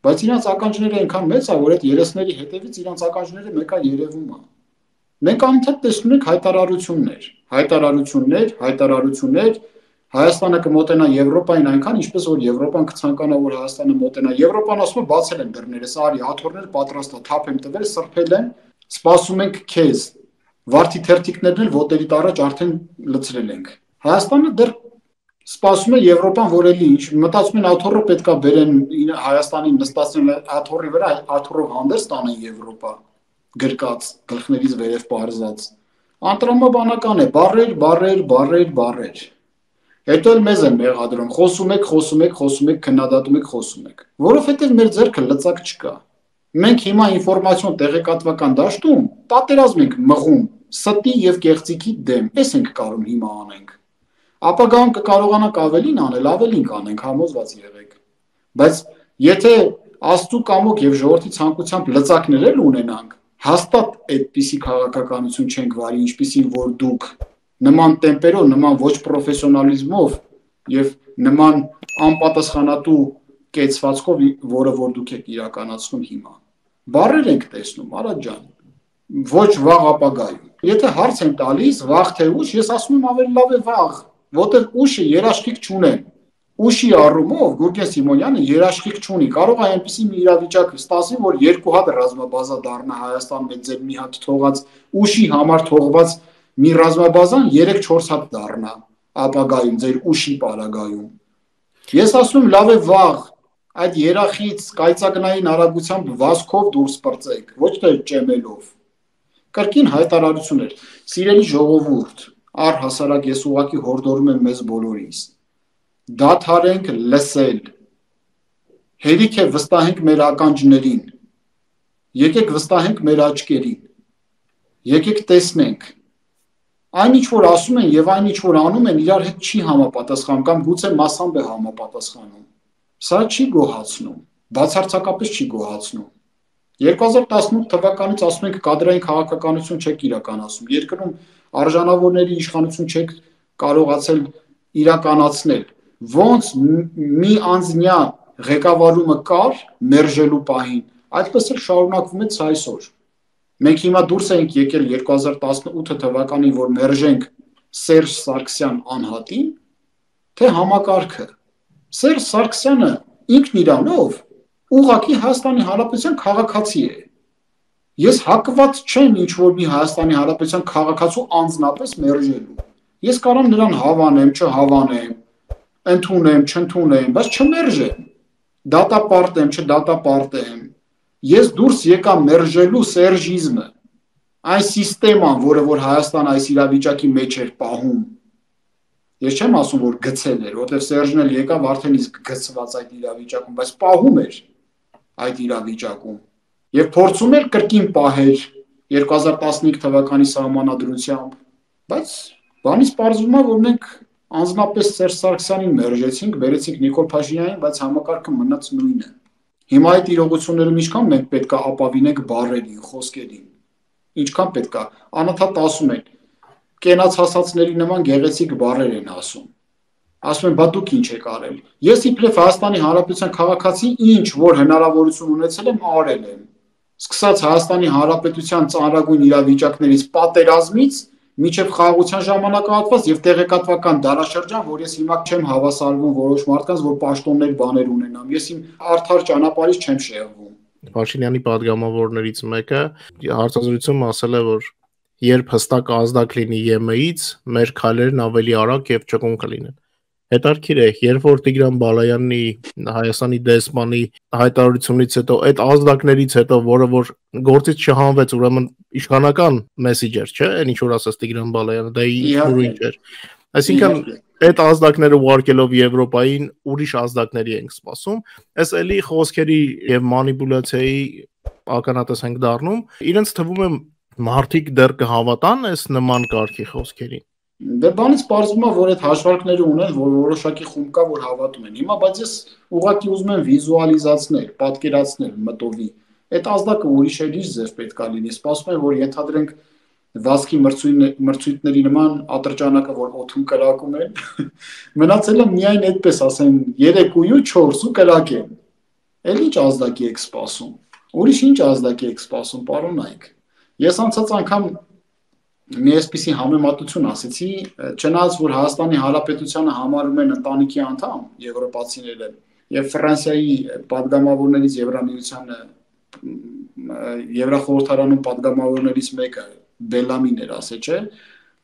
[SPEAKER 2] Բայց իրանց ականջները այնքան մեծ է, որ այդ երեսների հետևից իրանց ականջները մեկա երևում է։ Մենք անընդհատ տեսնում ենք հայտարարություններ, հայտարարություններ, հայտարարություններ, Հայաստանը կմոտենա Եվրոպային այնքան, ինչպես որ Եվրոպան կցանկանա, որ Հայաստանը մոտենա։ Եվրոպան ասում է բացել են դռներս, արի, աթոռներ պատրաստ է, թափ եմ տվել, սրբել են, սպասում ենք քեզ։ Վարդի թերթիկներն էլ ոտերիդ առաջ արդեն լցրել ենք։ Հայաստանը դեռ սպասում է Եվրոպան, որ էլի ինչ մտածում են աթոռը պետքա բերեն Հայաստանին նստացնեն աթոռի վրա, աթոռով հանդերձ տանեն Եվրոպա գրկած գլխներից վերև բարձած անտրամաբանական է բարեր բարեր բարեր բարեր հետո էլ մեզ են մեղադրում. Խոսում եք խոսում եք խոսում եք քննադատում եք խոսում եք որովհետև մեր ձեռքը լծակ չկա մենք հիմա ինֆորմացիոն տեղեկատվական դաշտում պատերազմ ենք մղում ստի եւ կեղծիքի դեմ էս ենք կարում հիմա անենք ապագայում կկարողանանք ավելին անել, ավելին կանենք, համոզված եղեք։ Բայց եթե աստու կամոք եւ ժողովրդի ցանկությամբ լծակներ էլ ունենանք, հաստատ այդպիսի քաղաքականություն չենք վարի, ինչպիսին որ դուք նման տեմպերով, նման ոչ պրոֆեսիոնալիզմով եւ նման անպատասխանատու կեցվածքով, որը որ դուք եք իրականացնում հիմա։ Բարեր ենք տեսնում, Արադ ջան։ Ոչ վաղ ապագայում։ Եթե հարց են տալիս վաղ թե ուշ, ես ասում եմ ավելի լավ է վաղ, որտեղ ուշը երաշխիք չունեն ուշի առումով Գուրգեն Սիմոնյանը երաշխիք չունի։ Կարող է այնպեսի մի իրավիճակ ստացվի, որ երկու հատ ռազմաբազա դառնա Հայաստան մեծ ձեր մի հատ թողած ուշի համար թողված մի ռազմաբազան 3-4 հատ դառնա ապագայում ձեր ուշի պարագայում։ Ես ասում լավ է վաղ այդ երախից կայծակնային արագությամբ վազքով դուրս պրծեք, ոչ թե ճեմելով։ Կրկին հայտարարություն էր։ Սիրելի ժողովուրդ, առհասարակ ես ուղակի հորդորում եմ մեզ բոլորիս դադարենք լսել։ Հերիք է վստահենք մեր ականջներին։ Եկեք վստահենք մեր աչքերին։ Եկեք տեսնենք։ Այն ինչ որ ասում են եւ այն ինչ որ անում են իրար հետ չի համապատասխանում կամ գուցե մասամբ է համապատասխանում։ Սա չի գոհացնում, բացարձակապես չի գոհացնում։ 2018 թվականից ասում ենք կադրային քաղաքականություն չեք իրականացում։ Երկրում արժանավորների իշխանություն չեք կարողացել իրականացնել ոնց մի անձնյա ղեկավարումը կար մերժելու պահին, այդպես էլ շարունակվում է այսօր։ Մենք հիմա դուրս ենք եկել 2018 թվականին, որ մերժենք Սերժ Սարգսյան անհատին, թե համակարգը։ Սերժ Սարգսյանը ինքն իրանով ուղակի Հայաստանի Հանրապետության քաղաքացի է։ Ես հակված չեմ ինչ որ մի Հայաստանի Հանրապետության քաղաքացու անձնապես մերժելու։ Ես կարամ նրան հավանեմ, չհավանեմ, ընդունեմ, չընդունեմ, բայց չմերժեմ։ Դատապարտեմ, չդատապարտեմ։ Ես դուրս եկա մերժելու սերժիզմը։ Այն համակարգան, որը որ Հայաստան այս իրավիճակի մեջ էր պահում։ Ես չեմ ասում, որ գցել էր, որովհետև Սերժն էլ եկավ արդեն իսկ գցված այդ իրավիճակում, բայց պահում էր այդ իրավիճակում։ Եվ փորձում էր կրկին պահել 2015 թվականի սահմանադրությամբ, բայց բանից պարզվում է, որ մենք անձնապես Սերժ Սարգսյանին մերժեցինք, բերեցինք Նիկոլ Փաշինյանին, բայց համակարգը մնաց նույնը։ Հիմա այդ իրողություններում ինչքան մենք պետք է ապավինենք բարերին, խոսքերին։ Ինչքան պետք է անընդհատ ասում են. Կենաց հասածների նման գեղեցիկ բարեր են ասում։ Ասում են, բա դուք ինչ եք արել։ Ես իբրև Հայաստանի Հանրապետության քաղաքացի ինչ որ հնարավորություն ունեցել եմ, արել եմ։ Սկսած Հայաստանի Հանրապետության ծանրագույն իրավիճակներից պատերազմից միջև խաղաղության ժամանակահատված եւ տեղեկատվական դարաշրջան, որ ես հիմա չեմ հավասարվում որոշ մարդկանց, որ պաշտոններ բաներ ունենամ։ Ես իմ արդար ճանապարհից չեմ շեղվում։
[SPEAKER 1] Փաշինյանի падգամավորներից մեկը հարցազրույցում ասել է, որ երբ հստակ ազդակ լինի ԵՄ-ից, մեր քայլերն ավելի արագ եւ ճկուն կլինեն հետարքիր է, երբ որ Տիգրան Բալայանի Հայաստանի դեսպանի հայտարարությունից հետո այդ ազդակներից հետո, որը որ գործից չհանվեց, ուրեմն իշխանական մեսեջեր, չէ, այն ինչ որ ասաց Տիգրան Բալայանը, դա ուրույն էր։ Այսինքն այդ ազդակները ուղարկելով Եվրոպային ուրիշ ազդակների ենք սպասում։ Այս էլի խոսքերի եւ մանիպուլյացիայի ականատես ենք դառնում։ Իրենց թվում է մարդիկ դեռ կհավատան այս նման կարգի խոսքերին։
[SPEAKER 2] Դե բանից բարձվում է, որ այդ հաշվարկները ունեն, որ որոշակի խումբ կա, որ հավատում են։ Հիմա բայց ես ուղղակի ուզում եմ վիզուալիզացնել, պատկերացնել մտովի։ Այդ ազդակը ուրիշ է լիշ ձեր պետքա լինի։ Սպասում եմ, որ ենթադրենք վասկի մրցույթների նման ատրճանակը, որ օթում կրակում են, [LAUGHS] մնացել է միայն այդպես, ասեն 3-ու 4-ու կրակեն։ Էլ ինչ ազդակի եք սպասում։ Ուրիշ ինչ ազդակի եք սպասում, պարոն Նայք։ Ես անցած անգամ մի այսպիսի համեմատություն ասեցի, չնայած որ Հայաստանի Հանրապետությունը համարում են ընտանիքի անդամ եվրոպացիները եւ Ֆրանսիայի падգամավորներից Եվրանիությանը Եվրախորհրդարանում падգամավորներից մեկը Բելամին էր ասել, չէ՞,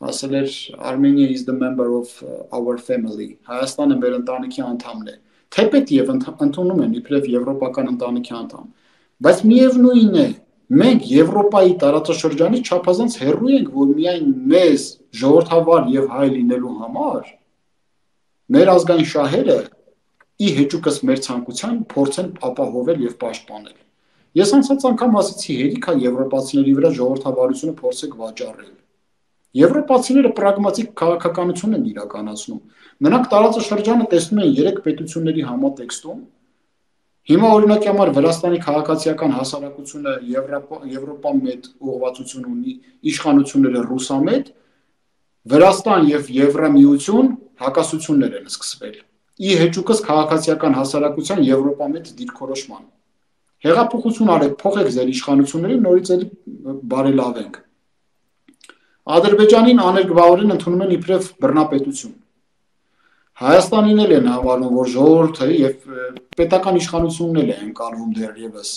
[SPEAKER 2] ասել էր Armenia is the member of our family։ Հայաստանը մեր ընտանիքի անդամն է։ Թեպետ եւ ընդունում են իբրև եվրոպական ընտանիքի անդամ։ Բայց միևնույնն է, մենք Եվրոպայի տարածաշրջանից չափազանց հեռու ենք, որ միայն մեզ ժողովրդավար եւ հայ լինելու համար մեր ազգային շահերը ի հեճուկս մեր ցանկության փորձեն ապահովել եւ պաշտպանել։ Ես անցած անգամ ասացի հերիքա եվրոպացիների վրա ժողովրդավարությունը փորձեք վաճառել։ Եվրոպացիները պրագմատիկ քաղաքականություն են իրականացնում։ Նրանք տարածաշրջանը տեսնում են երեք պետությունների համատեքստում Հիմա օրինակի համար Վրաստանի քաղաքացիական հասարակությունը Եվրոպա Եվրոպա մետ ուղղվածություն ունի, իշխանությունները ռուսամետ, Վրաստան եւ Եվրամիություն հակասություններ են սկսվել։ Ի հեճուկս քաղաքացիական հասարակության Եվրոպա մետ դիրքորոշման։ Հեղափոխություն արեք, փոխեք ձեր իշխանություններին, նորից էլի բարելավենք։ Ադրբեջանին աներկբավորեն ընդունում են իբրև բռնապետություն Հայաստանին էլ են համարում, որ ժողովուրդը եւ պետական իշխանությունն էլ է ընկալվում դեռևս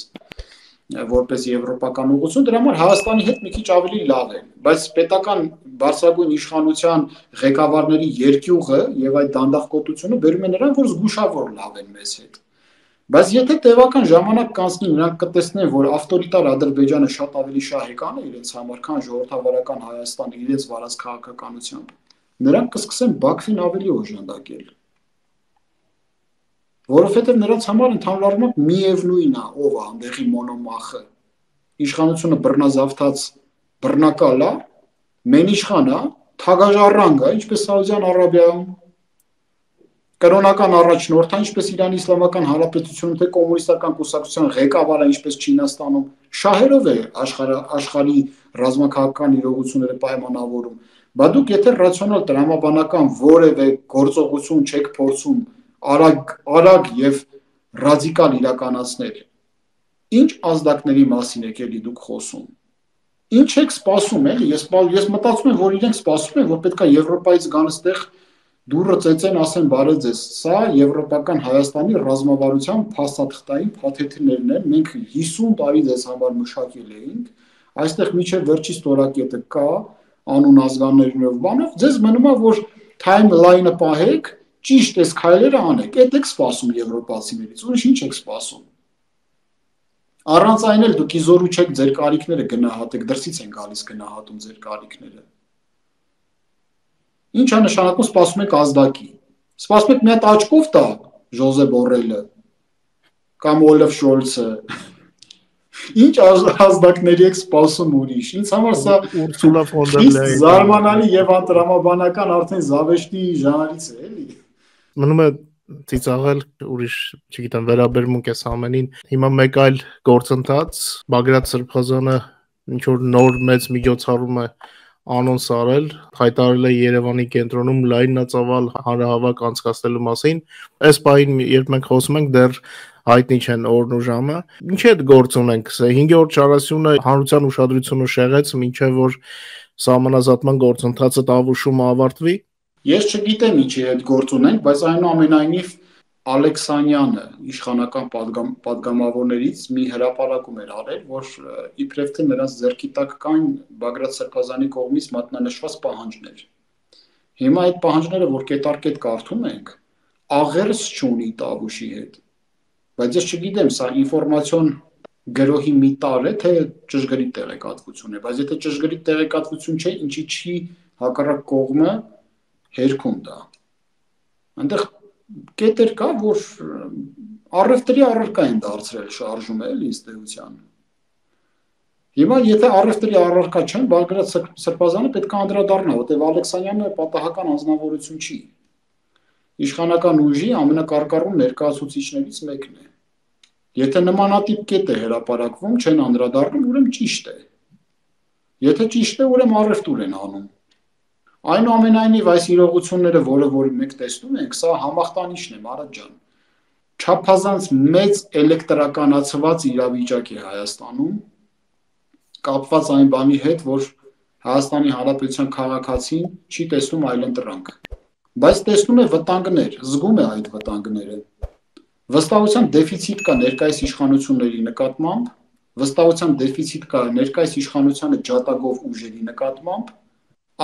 [SPEAKER 2] որպես եվրոպական ուղղություն, դրա համար Հայաստանի հետ մի քիչ ավելի լավ է, բայց պետական բարձրագույն իշխանության ղեկավարների երկյուղը եւ այդ դանդաղկոտությունը բերում է նրան, որ զգուշավոր լավ են մեզ հետ։ Բայց եթե տևական ժամանակ կանցնի, նրանք կտեսնեն, որ ավտորիտար Ադրբեջանը շատ ավելի շահեկան է իրենց համար, քան ժողովրդավարական Հայաստանը իրենց վարած քաղաքականությամբ նրանք կսկսեն Բաքվին ավելի օժանդակել։ Որովհետև նրանց համար ընդհանուր առմամբ միևնույնն է, ով է այնտեղի մոնոմախը։ Իշխանությունը բռնազավթած բռնակալ է, մեն իշխան է, թագաժառանգ է, ինչպես Սաուդյան Արաբիայում կրոնական առաջնորդը, ինչպես Իրանի Իսլամական Հանրապետությունում, թե կոմունիստական կուսակցության ղեկավարը, ինչպես Չինաստանում, շահերով է աշխարհ աշխարհի ռազմաքաղաքական իրողությունները պայմանավորում Բա դուք եթե ռացիոնալ տրամաբանական որևէ գործողություն չեք փորձում արագ արագ եւ ռադիկալ իրականացնել, ինչ ազդակների մասին եք էլի դուք խոսում։ Ինչ եք սպասում էլի, ես ես մտածում եմ, որ իրենք սպասում են, որ պետքա Եվրոպայից գան այստեղ դուրը ծեծեն, ասեն բարը ձեզ։ Սա եվրոպական Հայաստանի ռազմավարության փաստաթղթային փաթեթներն են։ Մենք 50 տարի ձեզ համար մշակել էինք։ Այստեղ միջև վերջի ստորակետը կա, անուն ազգաններով բանով, ձեզ մնում է որ timeline-ը պահեք, ճիշտ էս քայլերը անեք։ Այդ եք սպասում եվրոպացիներից, ուրիշ ինչ եք սպասում։ Առանց այն էլ դուք իզորու չեք ձեր կարիքները գնահատեք, դրսից են գալիս գնահատում ձեր կարիքները։ Ինչ է նշանակում սպասում եք ազդակի։ Սպասում եք մի հատ աչքով տա Ժոզե Բորելը կամ Օլեֆ Շոլցը Ինչ ազդակների եք սպասում ուրիշ։ Ինձ համար սա
[SPEAKER 1] Ուրսուլա ֆոն դեր Լեյեն
[SPEAKER 2] զարմանալի եւ անտրամաբանական արդեն զավեշտի ժանրից է, էլի։
[SPEAKER 1] Մնում է ծիծաղել ուրիշ, չգիտեմ, վերաբերմունք էս ամենին։ Հիմա մեկ այլ գործընթաց Բագրատ Սրբազանը ինչ որ նոր մեծ միջոցառում է անոնս արել, հայտարարել է Երևանի կենտրոնում լայնածավալ հանրահավաք անցկացնելու մասին։ Այս պահին, երբ մենք խոսում ենք, դեռ հայտնի չեն օրն ու ժամը։ Ինչ է այդ գործ ունենք, 5-րդ շարասյունը հանրության ուշադրությունը շեղեց, ոչ որ համանազատման գործընթացը տավուշումը ավարտվի։
[SPEAKER 2] Ես չգիտեմ ինչի այդ գործ ունենք, բայց այնուամենայնիվ Ալեքսանյանը իշխանական падգամ падգամավորներից մի հրապարակում էր արել, որ իբրև թե նրանց ձեռքի տակ կան Բագրատ Սարգսյանի կողմից մատնանշված պահանջներ։ Հիմա այդ պահանջները, որ կետարկետ կարդում ենք, աղերս չունի Տավուշի հետ բայց ես չգիտեմ սա ինֆորմացիոն գրոհի մի տար է թե ճշգրիտ տեղեկատվություն է բայց եթե ճշգրիտ տեղեկատվություն չէ ինչի չի հակառակ կողմը հերքում դա այնտեղ կետեր կա որ առևտրի առարկա են դարձրել շարժումը էլի ըստ էության Հիմա եթե առևտրի առարկա չեն, Բագրատ Սրբազանը պետք է անդրադառնա, որտեղ Ալեքսանյանը պատահական անznավորություն չի։ Իշխանական ուժի ամենակարկառուն ներկայացուցիչներից մեկն է։ Եթե նմանատիպ կետ է հրապարակվում, չեն անդրադառնում, ուրեմն ճիշտ է։ Եթե ճիշտ է, ուրեմն առևտուր են անում։ Այնուամենայնիվ այս իրողությունները, որը որ մենք տեսնում ենք, սա համախտանիշն է, Մարատ ջան։ Չափազանց մեծ էլեկտրականացված իրավիճակ է Հայաստանում, կապված այն բանի հետ, որ Հայաստանի Հանրապետության քաղաքացին չի տեսնում այլընտրանք։ Բայց տեսնում է վտանգներ, զգում է այդ վտանգները։ Վստահության դեֆիցիտ կա ներկայիս իշխանությունների նկատմամբ, վստահության դեֆիցիտ կա ներկայիս իշխանությանը ջատագով ուժերի նկատմամբ,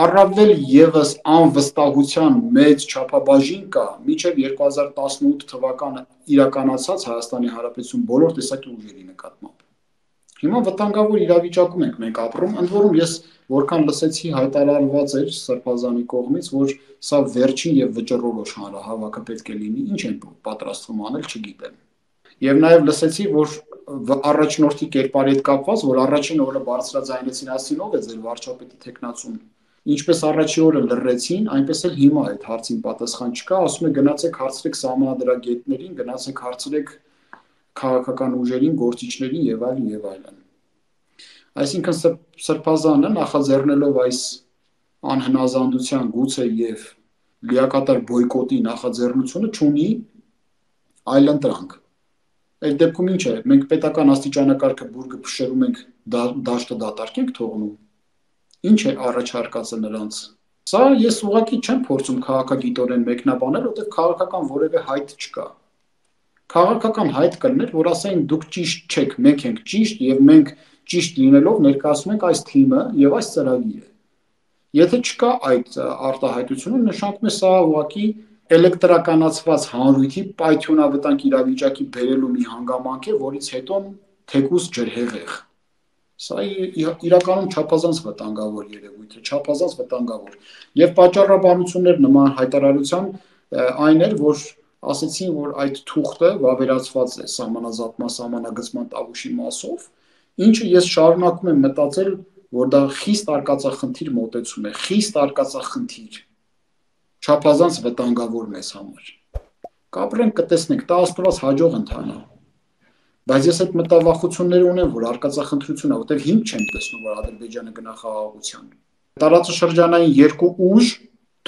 [SPEAKER 2] առավել եւս անվստահության մեծ չափաբաժին կա միջև 2018 թվականը իրականացած Հայաստանի Հանրապետություն բոլոր տեսակի ուժերի նկատմամբ։ Հիմա վտանգավոր իրավիճակում ենք մենք ապրում, ընդ որում ես որքան լսեցի հայտարարված էր Սրբազանի կողմից, որ սա վերջին եւ վճռորոշ հանրահավաքը պետք է լինի, ինչ են պատրաստվում անել, չգիտեմ։ Եվ նաեւ լսեցի, որ առաջնորդի կերպարի հետ կապված, որ առաջին օրը բարձրաձայնեցին ասին ով է ձեր վարչապետի տեխնացուն ինչպես առաջի օրը լրրեցին, այնպես էլ հիմա այդ հարցին պատասխան չկա, ասում է գնացեք հարցրեք համանդրագետներին, գնացեք հարցրեք քաղաքական ուժերին, գործիչներին եւ այլն եւ այլն։ Այսինքն սրբազանը նախաձեռնելով այս անհնազանդության գուցե եւ լիակատար բոյկոտի նախաձեռնությունը ճունի այլընտրանք։ Այդ դեպքում ինչ է, մենք պետական աստիճանակարգը բուրգը փշերում ենք դաշտը դատարկենք թողնում։ Ինչ է առաջարկածը նրանց։ Սա ես ուղղակի չեմ փորձում քաղաքագիտորեն մեկնաբանել, որտեղ քաղաքական որևէ հայտ չկա քաղաքական հայտ կլներ, որ ասային դուք ճիշտ չեք, մենք ենք ճիշտ եւ մենք ճիշտ լինելով ներկայացնում ենք այս թիմը եւ այս ծրագիրը։ Եթե չկա այդ արտահայտությունը, նշանակում է սա ուղղակի էլեկտրականացված հանրույթի պայթյունավտանգ իրավիճակի բերելու մի հանգամանք է, որից հետո թեկուս ջրհեղեղ։ Սա իրականում չափազանց վտանգավոր երևույթ է, չափազանց վտանգավոր։ Եվ պատճառաբանություններ նման հայտարարության այն էր, որ ասացին, որ այդ թուղթը վավերացված է համանազատման համանագծման տավուշի մասով, ինչը ես շարունակում եմ մտածել, որ դա խիստ արկածախնդիր մոտեցում է, խիստ արկածախնդիր։ Չափազանց վտանգավոր մեզ համար։ Կապրենք կտեսնենք, դա աստված հաջող ընթանա։ Բայց ես այդ մտավախությունները ունեմ, որ արկածախնդրությունը, որտեղ հիմք չեմ տեսնում, որ Ադրբեջանը գնա խաղաղության։ Տարածաշրջանային երկու ուժ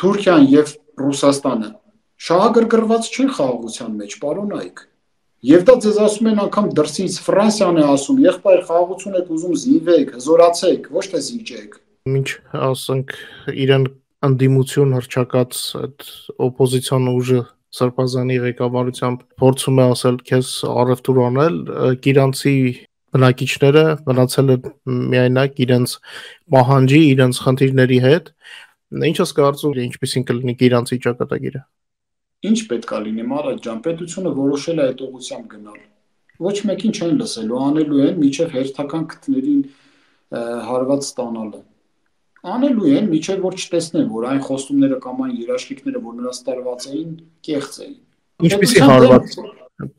[SPEAKER 2] Թուրքիան եւ Ռուսաստանը շահագրգռված չեն խաղաղության մեջ, պարոն Այկ։ Եվ դա ձեզ ասում են անգամ դրսից Ֆրանսիան է ասում, եղբայր խաղաղություն եք ուզում զինվեք, հզորացեք, ոչ թե զիջեք։
[SPEAKER 1] Ինչ ասենք իրեն անդիմություն հրճակած այդ օպոզիցիոն ուժը Սրբազանի ղեկավարությամբ փորձում է ասել քեզ առևտուր անել, գիրանցի բնակիչները մնացել են միայնակ իրենց պահանջի, իրենց խնդիրների հետ։ Ինչ ես կարծում, ինչպեսին կլինի գիրանցի ճակատագիրը
[SPEAKER 2] ինչ պետքա լինի Մարատ ջան, պետությունը որոշել է այդ ուղությամբ գնալ։ Ոչ մեկին չեն լսելու, անելու են միջև հերթական քթներին հարված ստանալը։ Անելու են միջև որ չտեսնեն, որ այն խոստումները կամ այն երաշխիքները, որ նրանց տարված էին, կեղծ էին։
[SPEAKER 1] Ինչպեսի հարված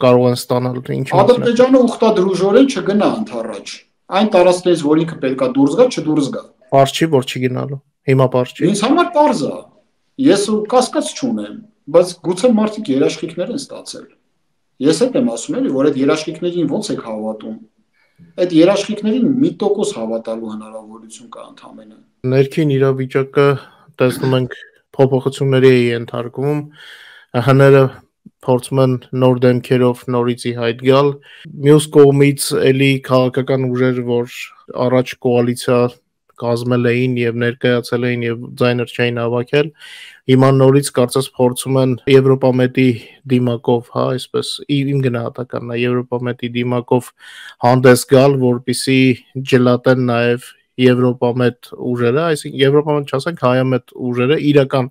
[SPEAKER 1] կարող են ստանալ,
[SPEAKER 2] ինչ Ադրբեջանը ուխտադրուժորեն չգնա ընթառաջ։ Այն տարածքներից, որ ինքը պետքա դուրս գա, չդուրս գա։
[SPEAKER 1] Պարզ չի, որ չգնալու։ Հիմա պարզ չի։
[SPEAKER 2] Ինձ համար պարզ է։ Ես ու կասկած չունեմ բայց գուցե մարդիկ երաշխիքներ են ստացել։ Ես հետ եմ ասում էլի, որ այդ երաշխիքներին ոնց եք հավատում։ Այդ երաշխիքներին մի տոկոս հավատալու հնարավորություն կա ընդհանրապես։
[SPEAKER 1] Ներքին իրավիճակը տեսնում ենք փոփոխությունների է ենթարկվում։ ՀՆ-ը փորձում են նոր դեմքերով նորից ի հայտ գալ։ Մյուս կողմից էլի քաղաքական ուժեր, որ առաջ կոալիցիա կազմել էին եւ ներկայացել էին եւ ձայներ չէին հավաքել հիմա նորից կարծես փորձում են Եվրոպամետի դիմակով, հա, այսպես իմ գնահատականն է Եվրոպամետի դիմակով հանդես գալ, որպիսի ջլատեն նաեւ Եվրոպամետ ուժերը, այսինքն Եվրոպամետ չասենք հայամետ ուժերը, իրական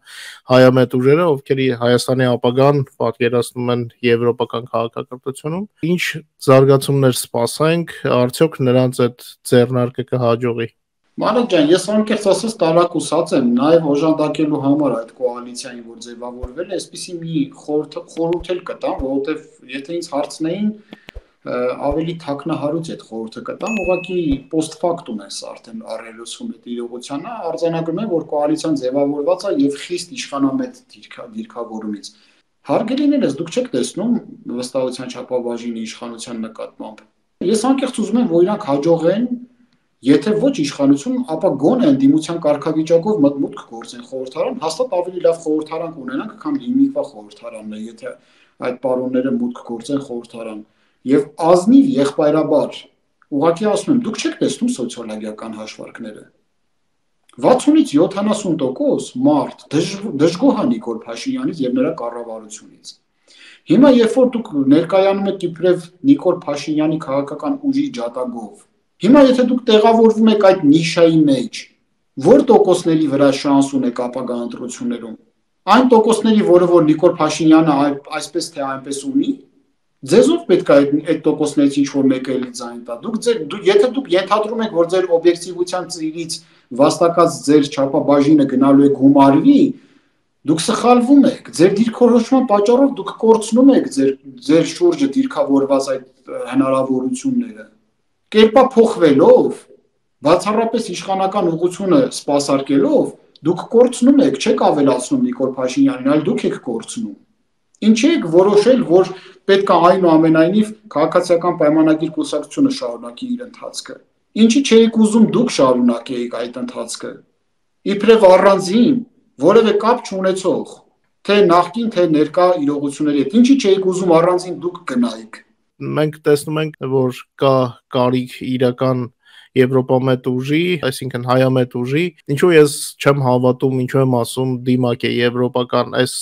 [SPEAKER 1] հայամետ ուժերը, ովքեր Հայաստանի ապագան պատկերացնում են եվրոպական քաղաքակրթությունում։ Ինչ զարգացումներ սպասենք, արդյոք նրանց այդ ձեռնարկը կհաջողի։
[SPEAKER 2] Մանուկ ջան, ես անկեղծ ասած տարակուսած եմ նաև օժանդակելու համար այդ կոալիցիային, որ ձևավորվել է, այսպեսի մի խորհուրդ էլ կտամ, որովհետև եթե ինձ հարցնեին ավելի թակնահարույց այդ խորհուրդը կտամ, ուղղակի post factum է սա արդեն առելուսում այդ իրողությանը, արձանագրում է, որ կոալիցիան ձևավորված է եւ խիստ իշխանամետ դիրքավորումից։ Հարգելիներս, դուք չեք տեսնում վստահության չափաբաժինի իշխանության նկատմամբ։ Ես անկեղծ ուզում եմ, որ իրանք հաջողեն Եթե ոչ իշխանություն, ապա գոնե ընդդիմության կարգավիճակով մտմուտք գործեն խորհրդարան, հաստատ ավելի լավ խորհրդարան կունենանք, քան հիմիկվա խորհրդարանն է, եթե այդ պարոնները մուտք գործեն խորհրդարան։ Եվ ազնիվ եղբայրաբար ուղղակի ասում եմ, դուք չեք տեսնում սոցիոլոգիական հաշվարկները։ 60-ից 70% մարդ դժգոհ է Նիկոլ Փաշինյանից եւ նրա կառավարությունից։ Հիմա երբ որ դուք ներկայանում եք իբրև Նիկոլ Փաշինյանի քաղաքական ուժի ջատագով Հիմա եթե դուք տեղավորվում եք այդ նիշայի մեջ, որ տոկոսների վրա շանս ունեք ապագա ընտրություններում, այն տոկոսների, որը որ Նիկոլ Փաշինյանը այսպես թե այնպես ունի, ձեզով պետք է այդ այդ տոկոսներից ինչ որ մեկը էլի ձայն տա։ Դուք ձեր դու եթե դուք ենթադրում եք, որ ձեր օբյեկտիվության ծիրից վաստակած ձեր չափաբաժինը գնալու է գումարվի, դուք սխալվում եք։ Ձեր դիրքորոշման պատճառով դուք կորցնում եք ձեր ձեր շուրջը դիրքավորված այդ հնարավորությունները կերպա փոխվելով, բացառապես իշխանական ուղությունը սпасարկելով, դուք կորցնում եք, չեք ավելացնում Նիկոլ Փաշինյանին, այլ դուք եք կորցնում։ Ինչի՞ եք որոշել, որ պետք է այնուամենայնիվ քաղաքացիական պայմանագիր կուսակցությունը շարունակի իր ընթացքը։ Ինչի՞ չէիք ուզում դուք շարունակեիք այդ ընթացքը։ Իբրև առանձին որևէ կապ չունեցող թե նախքին թե ներկա իրողությունների հետ։ Ինչի՞ չէիք ուզում առանձին դուք գնայիք
[SPEAKER 1] մենք տեսնում ենք, որ կա կարիք իրական Եվրոպամետ ուժի, այսինքն հայամետ ուժի, ինչու ես չեմ հավատում, ինչու եմ ասում դիմակ է եվրոպական այս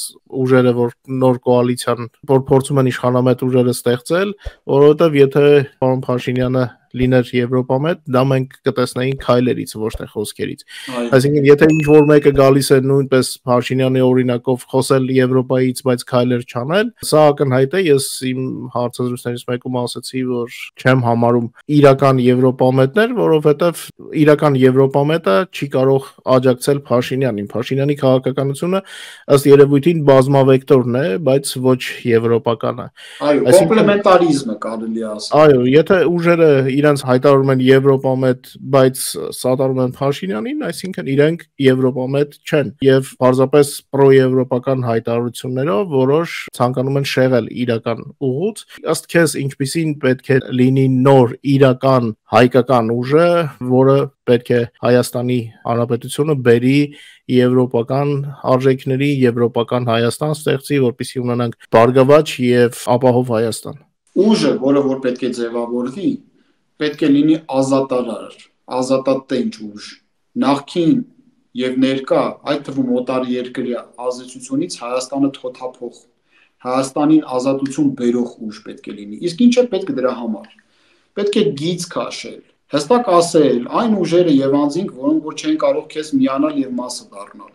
[SPEAKER 1] ուժերը, որ նոր կոալիցիան, որ փորձում են իշխանամետ ուժերը ստեղծել, որովհետև եթե պարոն Փաշինյանը լիներ Եվրոպա մետ, դա մենք կտեսնեինք քայլերից, ոչ թե խոսքերից։ Այսինքն, եթե ինչ որ մեկը գալիս է նույնպես Փաշինյանի օրինակով խոսել Եվրոպայից, բայց քայլեր չանել, սա ակնհայտ է, ես իմ հարցազրույցներից մեկում ասացի, որ չեմ համարում իրական Եվրոպամետներ, որովհետև իրական Եվրոպամետը չի կարող աջակցել Փաշինյանին։ Փաշինյանի քաղաքականությունը ըստ երևույթին բազմավեկտորն է, բայց ոչ եվրոպականը։
[SPEAKER 2] Այո, կոմպլեմենտարիզմը կարելի ասել։
[SPEAKER 1] Այո, եթե ուժերը իրենց հայտարարում են Եվրոպամետ, բայց սատարում են Փաշինյանին, այսինքն իրենք Եվրոպամետ չեն եւ պարզապես պրոեվրոպական հայտարարություններով որոշ ցանկանում են շեղել իրական ուղուց։ Ըստ քեզ ինչպիսին պետք է լինի նոր իրական հայկական ուժը, որը պետք է Հայաստանի Հանրապետությունը բերի եվրոպական արժեքների, եվրոպական Հայաստան ստեղծի, որպեսզի ունենանք բարգավաճ եւ ապահով Հայաստան
[SPEAKER 2] ուժը, որը որ պետք է ձևավորվի, պետք է լինի ազատարար, ազատատենչ ուժ։ Նախքին եւ ներկա, այդ թվում օտարի երկրի ազատությունից Հայաստանը թոթափող Հայաստանին ազատություն բերող ուժ պետք է լինի։ Իսկ ինչ է պետք դրա համար։ Պետք է գիծ քաշել, հստակ ասել այն ուժերը եւ անձինք, որոնք որ չեն կարող քեզ միանալ եւ մասը դառնալ։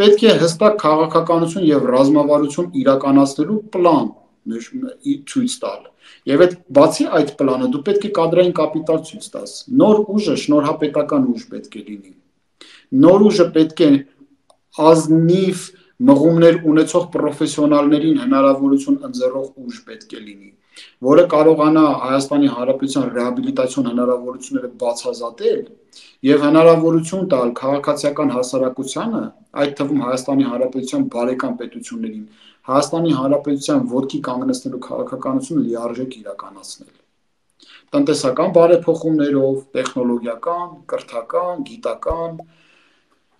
[SPEAKER 2] Պետք է հստակ քաղաքականություն եւ ռազմավարություն իրականացնելու պլան ցույց տալ Եվ այդ բացի այդ պլանը դու պետք է կադրային կապիտալ ցույց տաս։ Նոր ուժը շնորհապետական ուժ պետք է լինի։ Նոր ուժը պետք է ազնիվ մղումներ ունեցող պրոֆեսիոնալներին հնարավորություն ընձեռող ուժ պետք է լինի, որը կարողանա Հայաստանի Հանրապետության ռեաբիլիտացիոն հնարավորությունները բացազատել եւ հնարավորություն տալ քաղաքացիական հասարակությանը, այդ թվում Հայաստանի Հանրապետության բարեկամ պետություններին Հայաստանի Հանրապետության ոտքի կանգնեցնելու քաղաքականությունը լիարժեք իրականացնել։ Տնտեսական բարեփոխումներով, տեխնոլոգիական, կրթական, գիտական,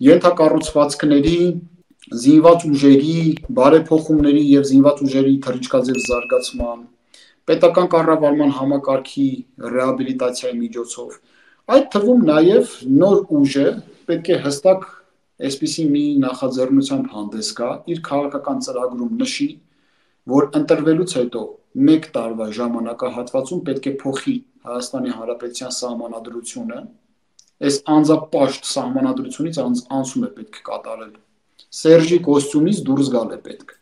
[SPEAKER 2] ենթակառուցվածքների, զինված ուժերի բարեփոխումների եւ զինված ուժերի թռիչքաձև զարգացման, պետական կառավարման համակարգի ռեաբիլիտացիայի միջոցով այդ թվում նաև նոր ուժը պետք է հստակ այսպիսի մի նախաձեռնությամբ հանդես գա, իր քաղաքական ծրագրում նշի, որ ընտրվելուց հետո 1 տարվա ժամանակահատվածում պետք է փոխի Հայաստանի Հանրապետության սահմանադրությունը, այս անձապաշտ սահմանադրությունից անց, անցում է պետք կատարել։ Սերժի կոստյումից դուրս գալ է պետք։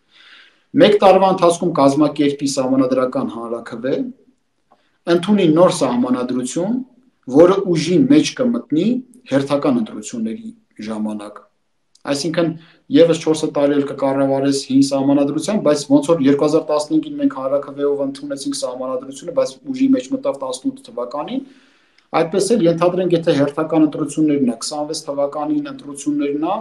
[SPEAKER 2] 1 տարվա ընթացքում կազմակերպի սահմանադրական հանրակրվե, ընդունի նոր սահմանադրություն, որը ուժի մեջ կմտնի հերթական ընտրությունների ժամանակ։ Այսինքն եւս 4 տարի էլ կկառավարես հին սահմանադրությամբ, բայց ոնց որ 2015-ին մենք հարակվեով ընդունեցինք սահմանադրությունը, բայց ուժի մեջ մտավ 18 թվականին, այդպես էլ ենթադրենք, եթե հերթական ընտրություններն է 26 թվականին ընտրություններն է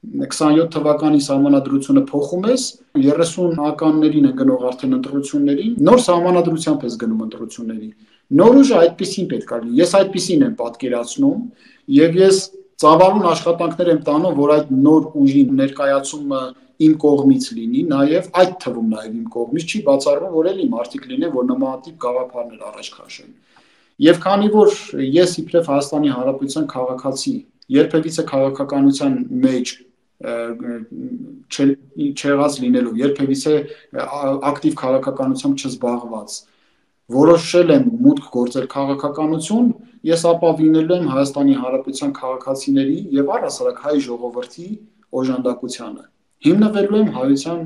[SPEAKER 2] 27 թվականի սահմանադրությունը փոխում ես 30 ականներին է գնող արդեն ընտրություններին նոր սահմանադրությամբ ես գնում ընտրությունների նոր ուժը այդպեսին պետք է լինի ես այդպեսին եմ պատկերացնում եւ ես ծավալուն աշխատանքներ եմ տանում, որ այդ նոր ուժի ներկայացումը իմ կողմից լինի, նաև այդ թվում նաև իմ կողմից չի բացառվում, որ էլի մարդիկ լինեն, որ նմանատիպ գաղափարներ առաջ քաշեն։ Եվ քանի որ ես իբրև Հայաստանի Հանրապետության քաղաքացի, երբևիցե քաղաքականության մեջ չեղած լինելով, երբևիցե ակտիվ քաղաքականությամբ չզբաղված, որոշել եմ մուտք գործել քաղաքականություն, ես ապավինելու եմ Հայաստանի Հանրապետության քաղաքացիների եւ առհասարակ հայ ժողովրդի օժանդակությանը։ Հիմնվելու եմ հայության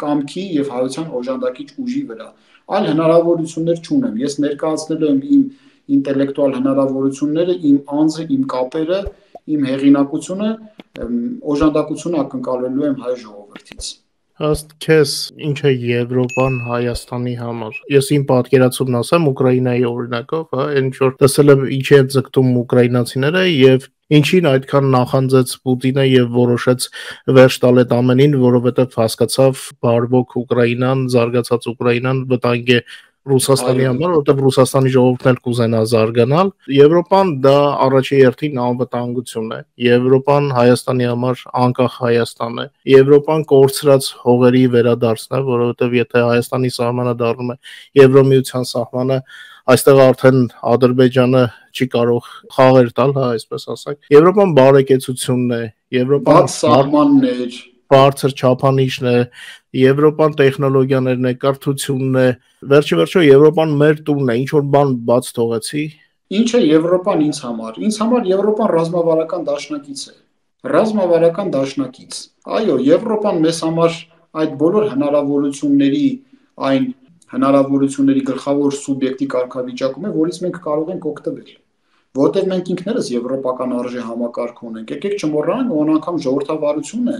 [SPEAKER 2] կամքի եւ հայության օժանդակիչ ուժի վրա։ Այլ հնարավորություններ չունեմ։ Ես ներկայացնելու եմ իմ ինտելեկտուալ հնարավորությունները, իմ անձը, իմ կապերը, իմ հեղինակությունը, օժանդակությունը ակնկալելու եմ հայ ժողովրդից։
[SPEAKER 1] Հաստ քեզ ինչ է Եվրոպան Հայաստանի համար։ Ես իմ պատկերացումն ասեմ Ուկրաինայի օրինակով, հա, ինչ որ տեսել եմ ինչ է ձգտում ուկրաինացիները եւ ինչին այդքան նախանձեց Պուտինը եւ որոշեց վերջ տալ այդ ամենին, որովհետեւ հասկացավ բարվոք Ուկրաինան, զարգացած Ուկրաինան վտանգ է Ռուսաստանի համար, որովհետև Ռուսաստանի ժողովուրդն էլ կուզենա զարգանալ։ Եվրոպան դա առաջի հերթին անվտանգություն է։ Եվրոպան Հայաստանի համար անկախ Հայաստան է։ Եվրոպան կորցրած հողերի վերադարձն է, որովհետև եթե Հայաստանի սահմանը դառնում է Եվրոմիության սահմանը, այստեղ արդեն Ադրբեջանը չի կարող խաղեր տալ, հա, այսպես ասենք։ Եվրոպան բարեկեցությունն է,
[SPEAKER 2] Եվրոպան սահմաններ,
[SPEAKER 1] բարձր չափանիշն է, Եվրոպան տեխնոլոգիաներն է, կրթությունն է, վերջի վերջո Եվրոպան մեր տունն է, ինչ որ բան բաց թողեցի։
[SPEAKER 2] Ինչ է Եվրոպան ինձ համար։ Ինձ համար Եվրոպան ռազմավարական դաշնակից է։ Ռազմավարական դաշնակից։ Այո, Եվրոպան մեզ համար այդ բոլոր հնարավորությունների այն հնարավորությունների գլխավոր սուբյեկտի կարգավիճակում է, որից մենք կարող ենք օգտվել որտեղ մենք ինքներս եվրոպական արժե համակարգ ունենք։ Եկեք չմոռանանք, որ անգամ ժողովրդավարությունը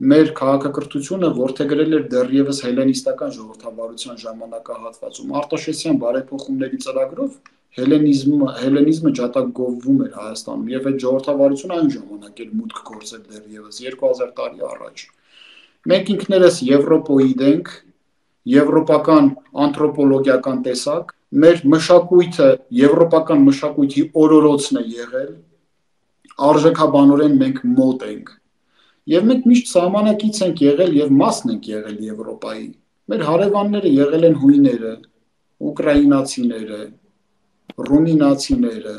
[SPEAKER 2] մեր քաղաքակրթությունը որթեգրել էր դեռևս հելենիստական ժողովրդավարության ժամանակահատվածում արտաշեսյան բարեփոխումների ծրագրով հելենիզմը հելենիզմը ջատագովվում էր Հայաստանում եւ այդ ժողովրդավարությունը այն ժամանակ էր մուտք գործել դեռևս 2000 տարի առաջ մենք ինքներս եվրոպոիդ ենք եվրոպական անթրոպոլոգիական տեսակ մեր մշակույթը եվրոպական մշակույթի օրորոցն է եղել արժեքաբանորեն մենք մոտ ենք Եվ մենք միշտ սահմանակից ենք եղել եւ մասն ենք եղել Եվրոպայի։ Մեր հարևանները եղել են հույները, ուկրաինացիները, ռումինացիները,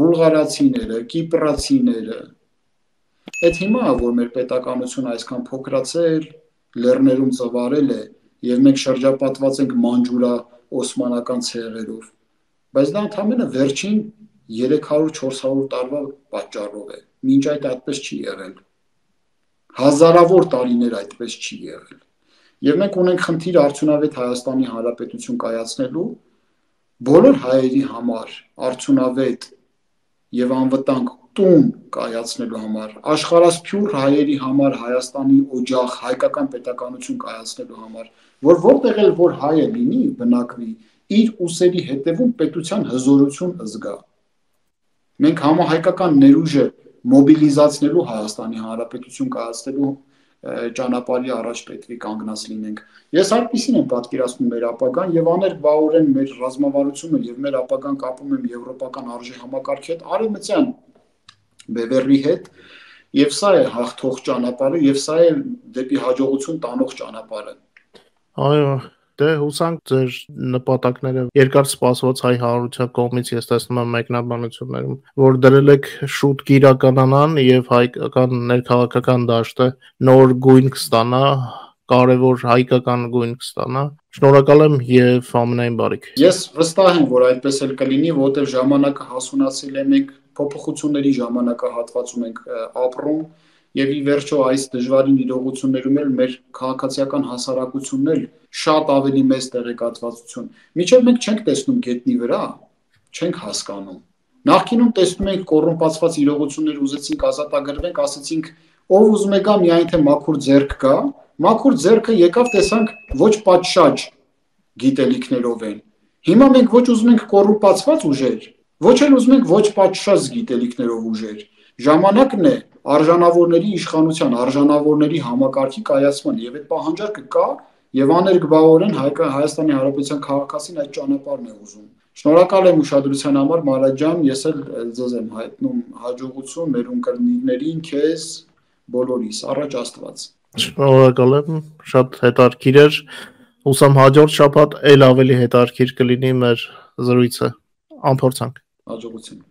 [SPEAKER 2] բուլղարացիները, կիպրացիները։ Այդ հիմա որ մեր պետականությունը այսքան փոքրացել, լեռներում ծվարել է եւ մենք շրջապատված ենք մանջուրա օսմանական ցեղերով։ Բայց դա ընդհանրապես վերջին 300-400 տարվա պատճառով է։ Մինչ այդ այդպես չի եղել հազարավոր տարիներ այդպես չի եղել։ Եվ մենք ունենք խնդիր արդյունավետ Հայաստանի Հանրապետություն կայացնելու բոլոր հայերի համար արդյունավետ եւ անվտանգ տուն կայացնելու համար, աշխարհասփյուր հայերի համար Հայաստանի օջախ, հայկական պետականություն կայացնելու համար, որ որտեղ էլ որ հայը լինի, բնակվի, իր ուսերի հետևում պետության հզորություն զգա։ Մենք համահայկական ներուժը մոբիլիզացնելու Հայաստանի Հանրապետություն կայացնելու ճանապարհի առաջ պետք է կանգնած լինենք։ Ես այդպեսին եմ պատկերացնում մեր ապագան եւ աներ բաուրեն մեր ռազմավարությունը եւ մեր ապագան կապում եմ եվրոպական արժի համակարգի հետ, արևմտյան բևեռի հետ եւ սա է հաղթող ճանապարհը եւ սա է դեպի հաջողություն տանող ճանապարհը։
[SPEAKER 1] Այո, Դե հուսանք ձեր նպատակները երկար սպասված հայ հանրության կողմից ես տեսնում եմ մեկնաբանություններում, որ դրել եք շուտ կիրականանան եւ հայկական ներքաղաքական դաշտը նոր գույն կստանա, կարևոր հայկական գույն կստանա։ Շնորհակալ եմ եւ ամենայն բարիք։
[SPEAKER 2] Ես վստահ եմ, որ այդպես էլ կլինի, որտեղ ժամանակը հասունացել է մենք փոփոխությունների ժամանակահատվածում ենք ապրում եւ ի վերջո այս դժվարին իրողություններում էլ մեր քաղաքացիական հասարակությունն էլ շատ ավելի մեծ տեղեկատվացություն։ Միջև մենք չենք տեսնում գետնի վրա, չենք հասկանում։ Նախկինում տեսնում ենք կոռումպացված իրողություններ ուզեցինք ազատագրվենք, ասացինք ով ուզում է գա միայն թե մաքուր ձեռք կա, մաքուր ձեռքը եկավ տեսանք ոչ պատշաճ գիտելիքներով են։ Հիմա մենք ոչ ուզում ենք կոռուպացված ուժեր, ոչ էլ ուզում ենք ոչ պատշաճ գիտելիքներով ուժեր։ Ժամանակն է արժանավորների իշխանության, արժանավորների համակարգի կայացման եւ այդ պահանջարկը կա եւ աներկբաորեն Հայաստանի Հանրապետության քաղաքացին այդ ճանապարհն է ուզում։ Շնորհակալ եմ ուշադրության համար Մարա ջան, ես էլ ձեզ եմ հայտնում հաջողություն մեր ունկնդիրներին, քեզ, բոլորիս, առաջ Աստված։
[SPEAKER 1] Շնորհակալ եմ, շատ հետաքրքիր էր։ Հուսամ հաջորդ շաբաթ ել ավելի հետաքրքիր կլինի մեր զրույցը։ Անփորձանք։
[SPEAKER 2] Հաջողություն։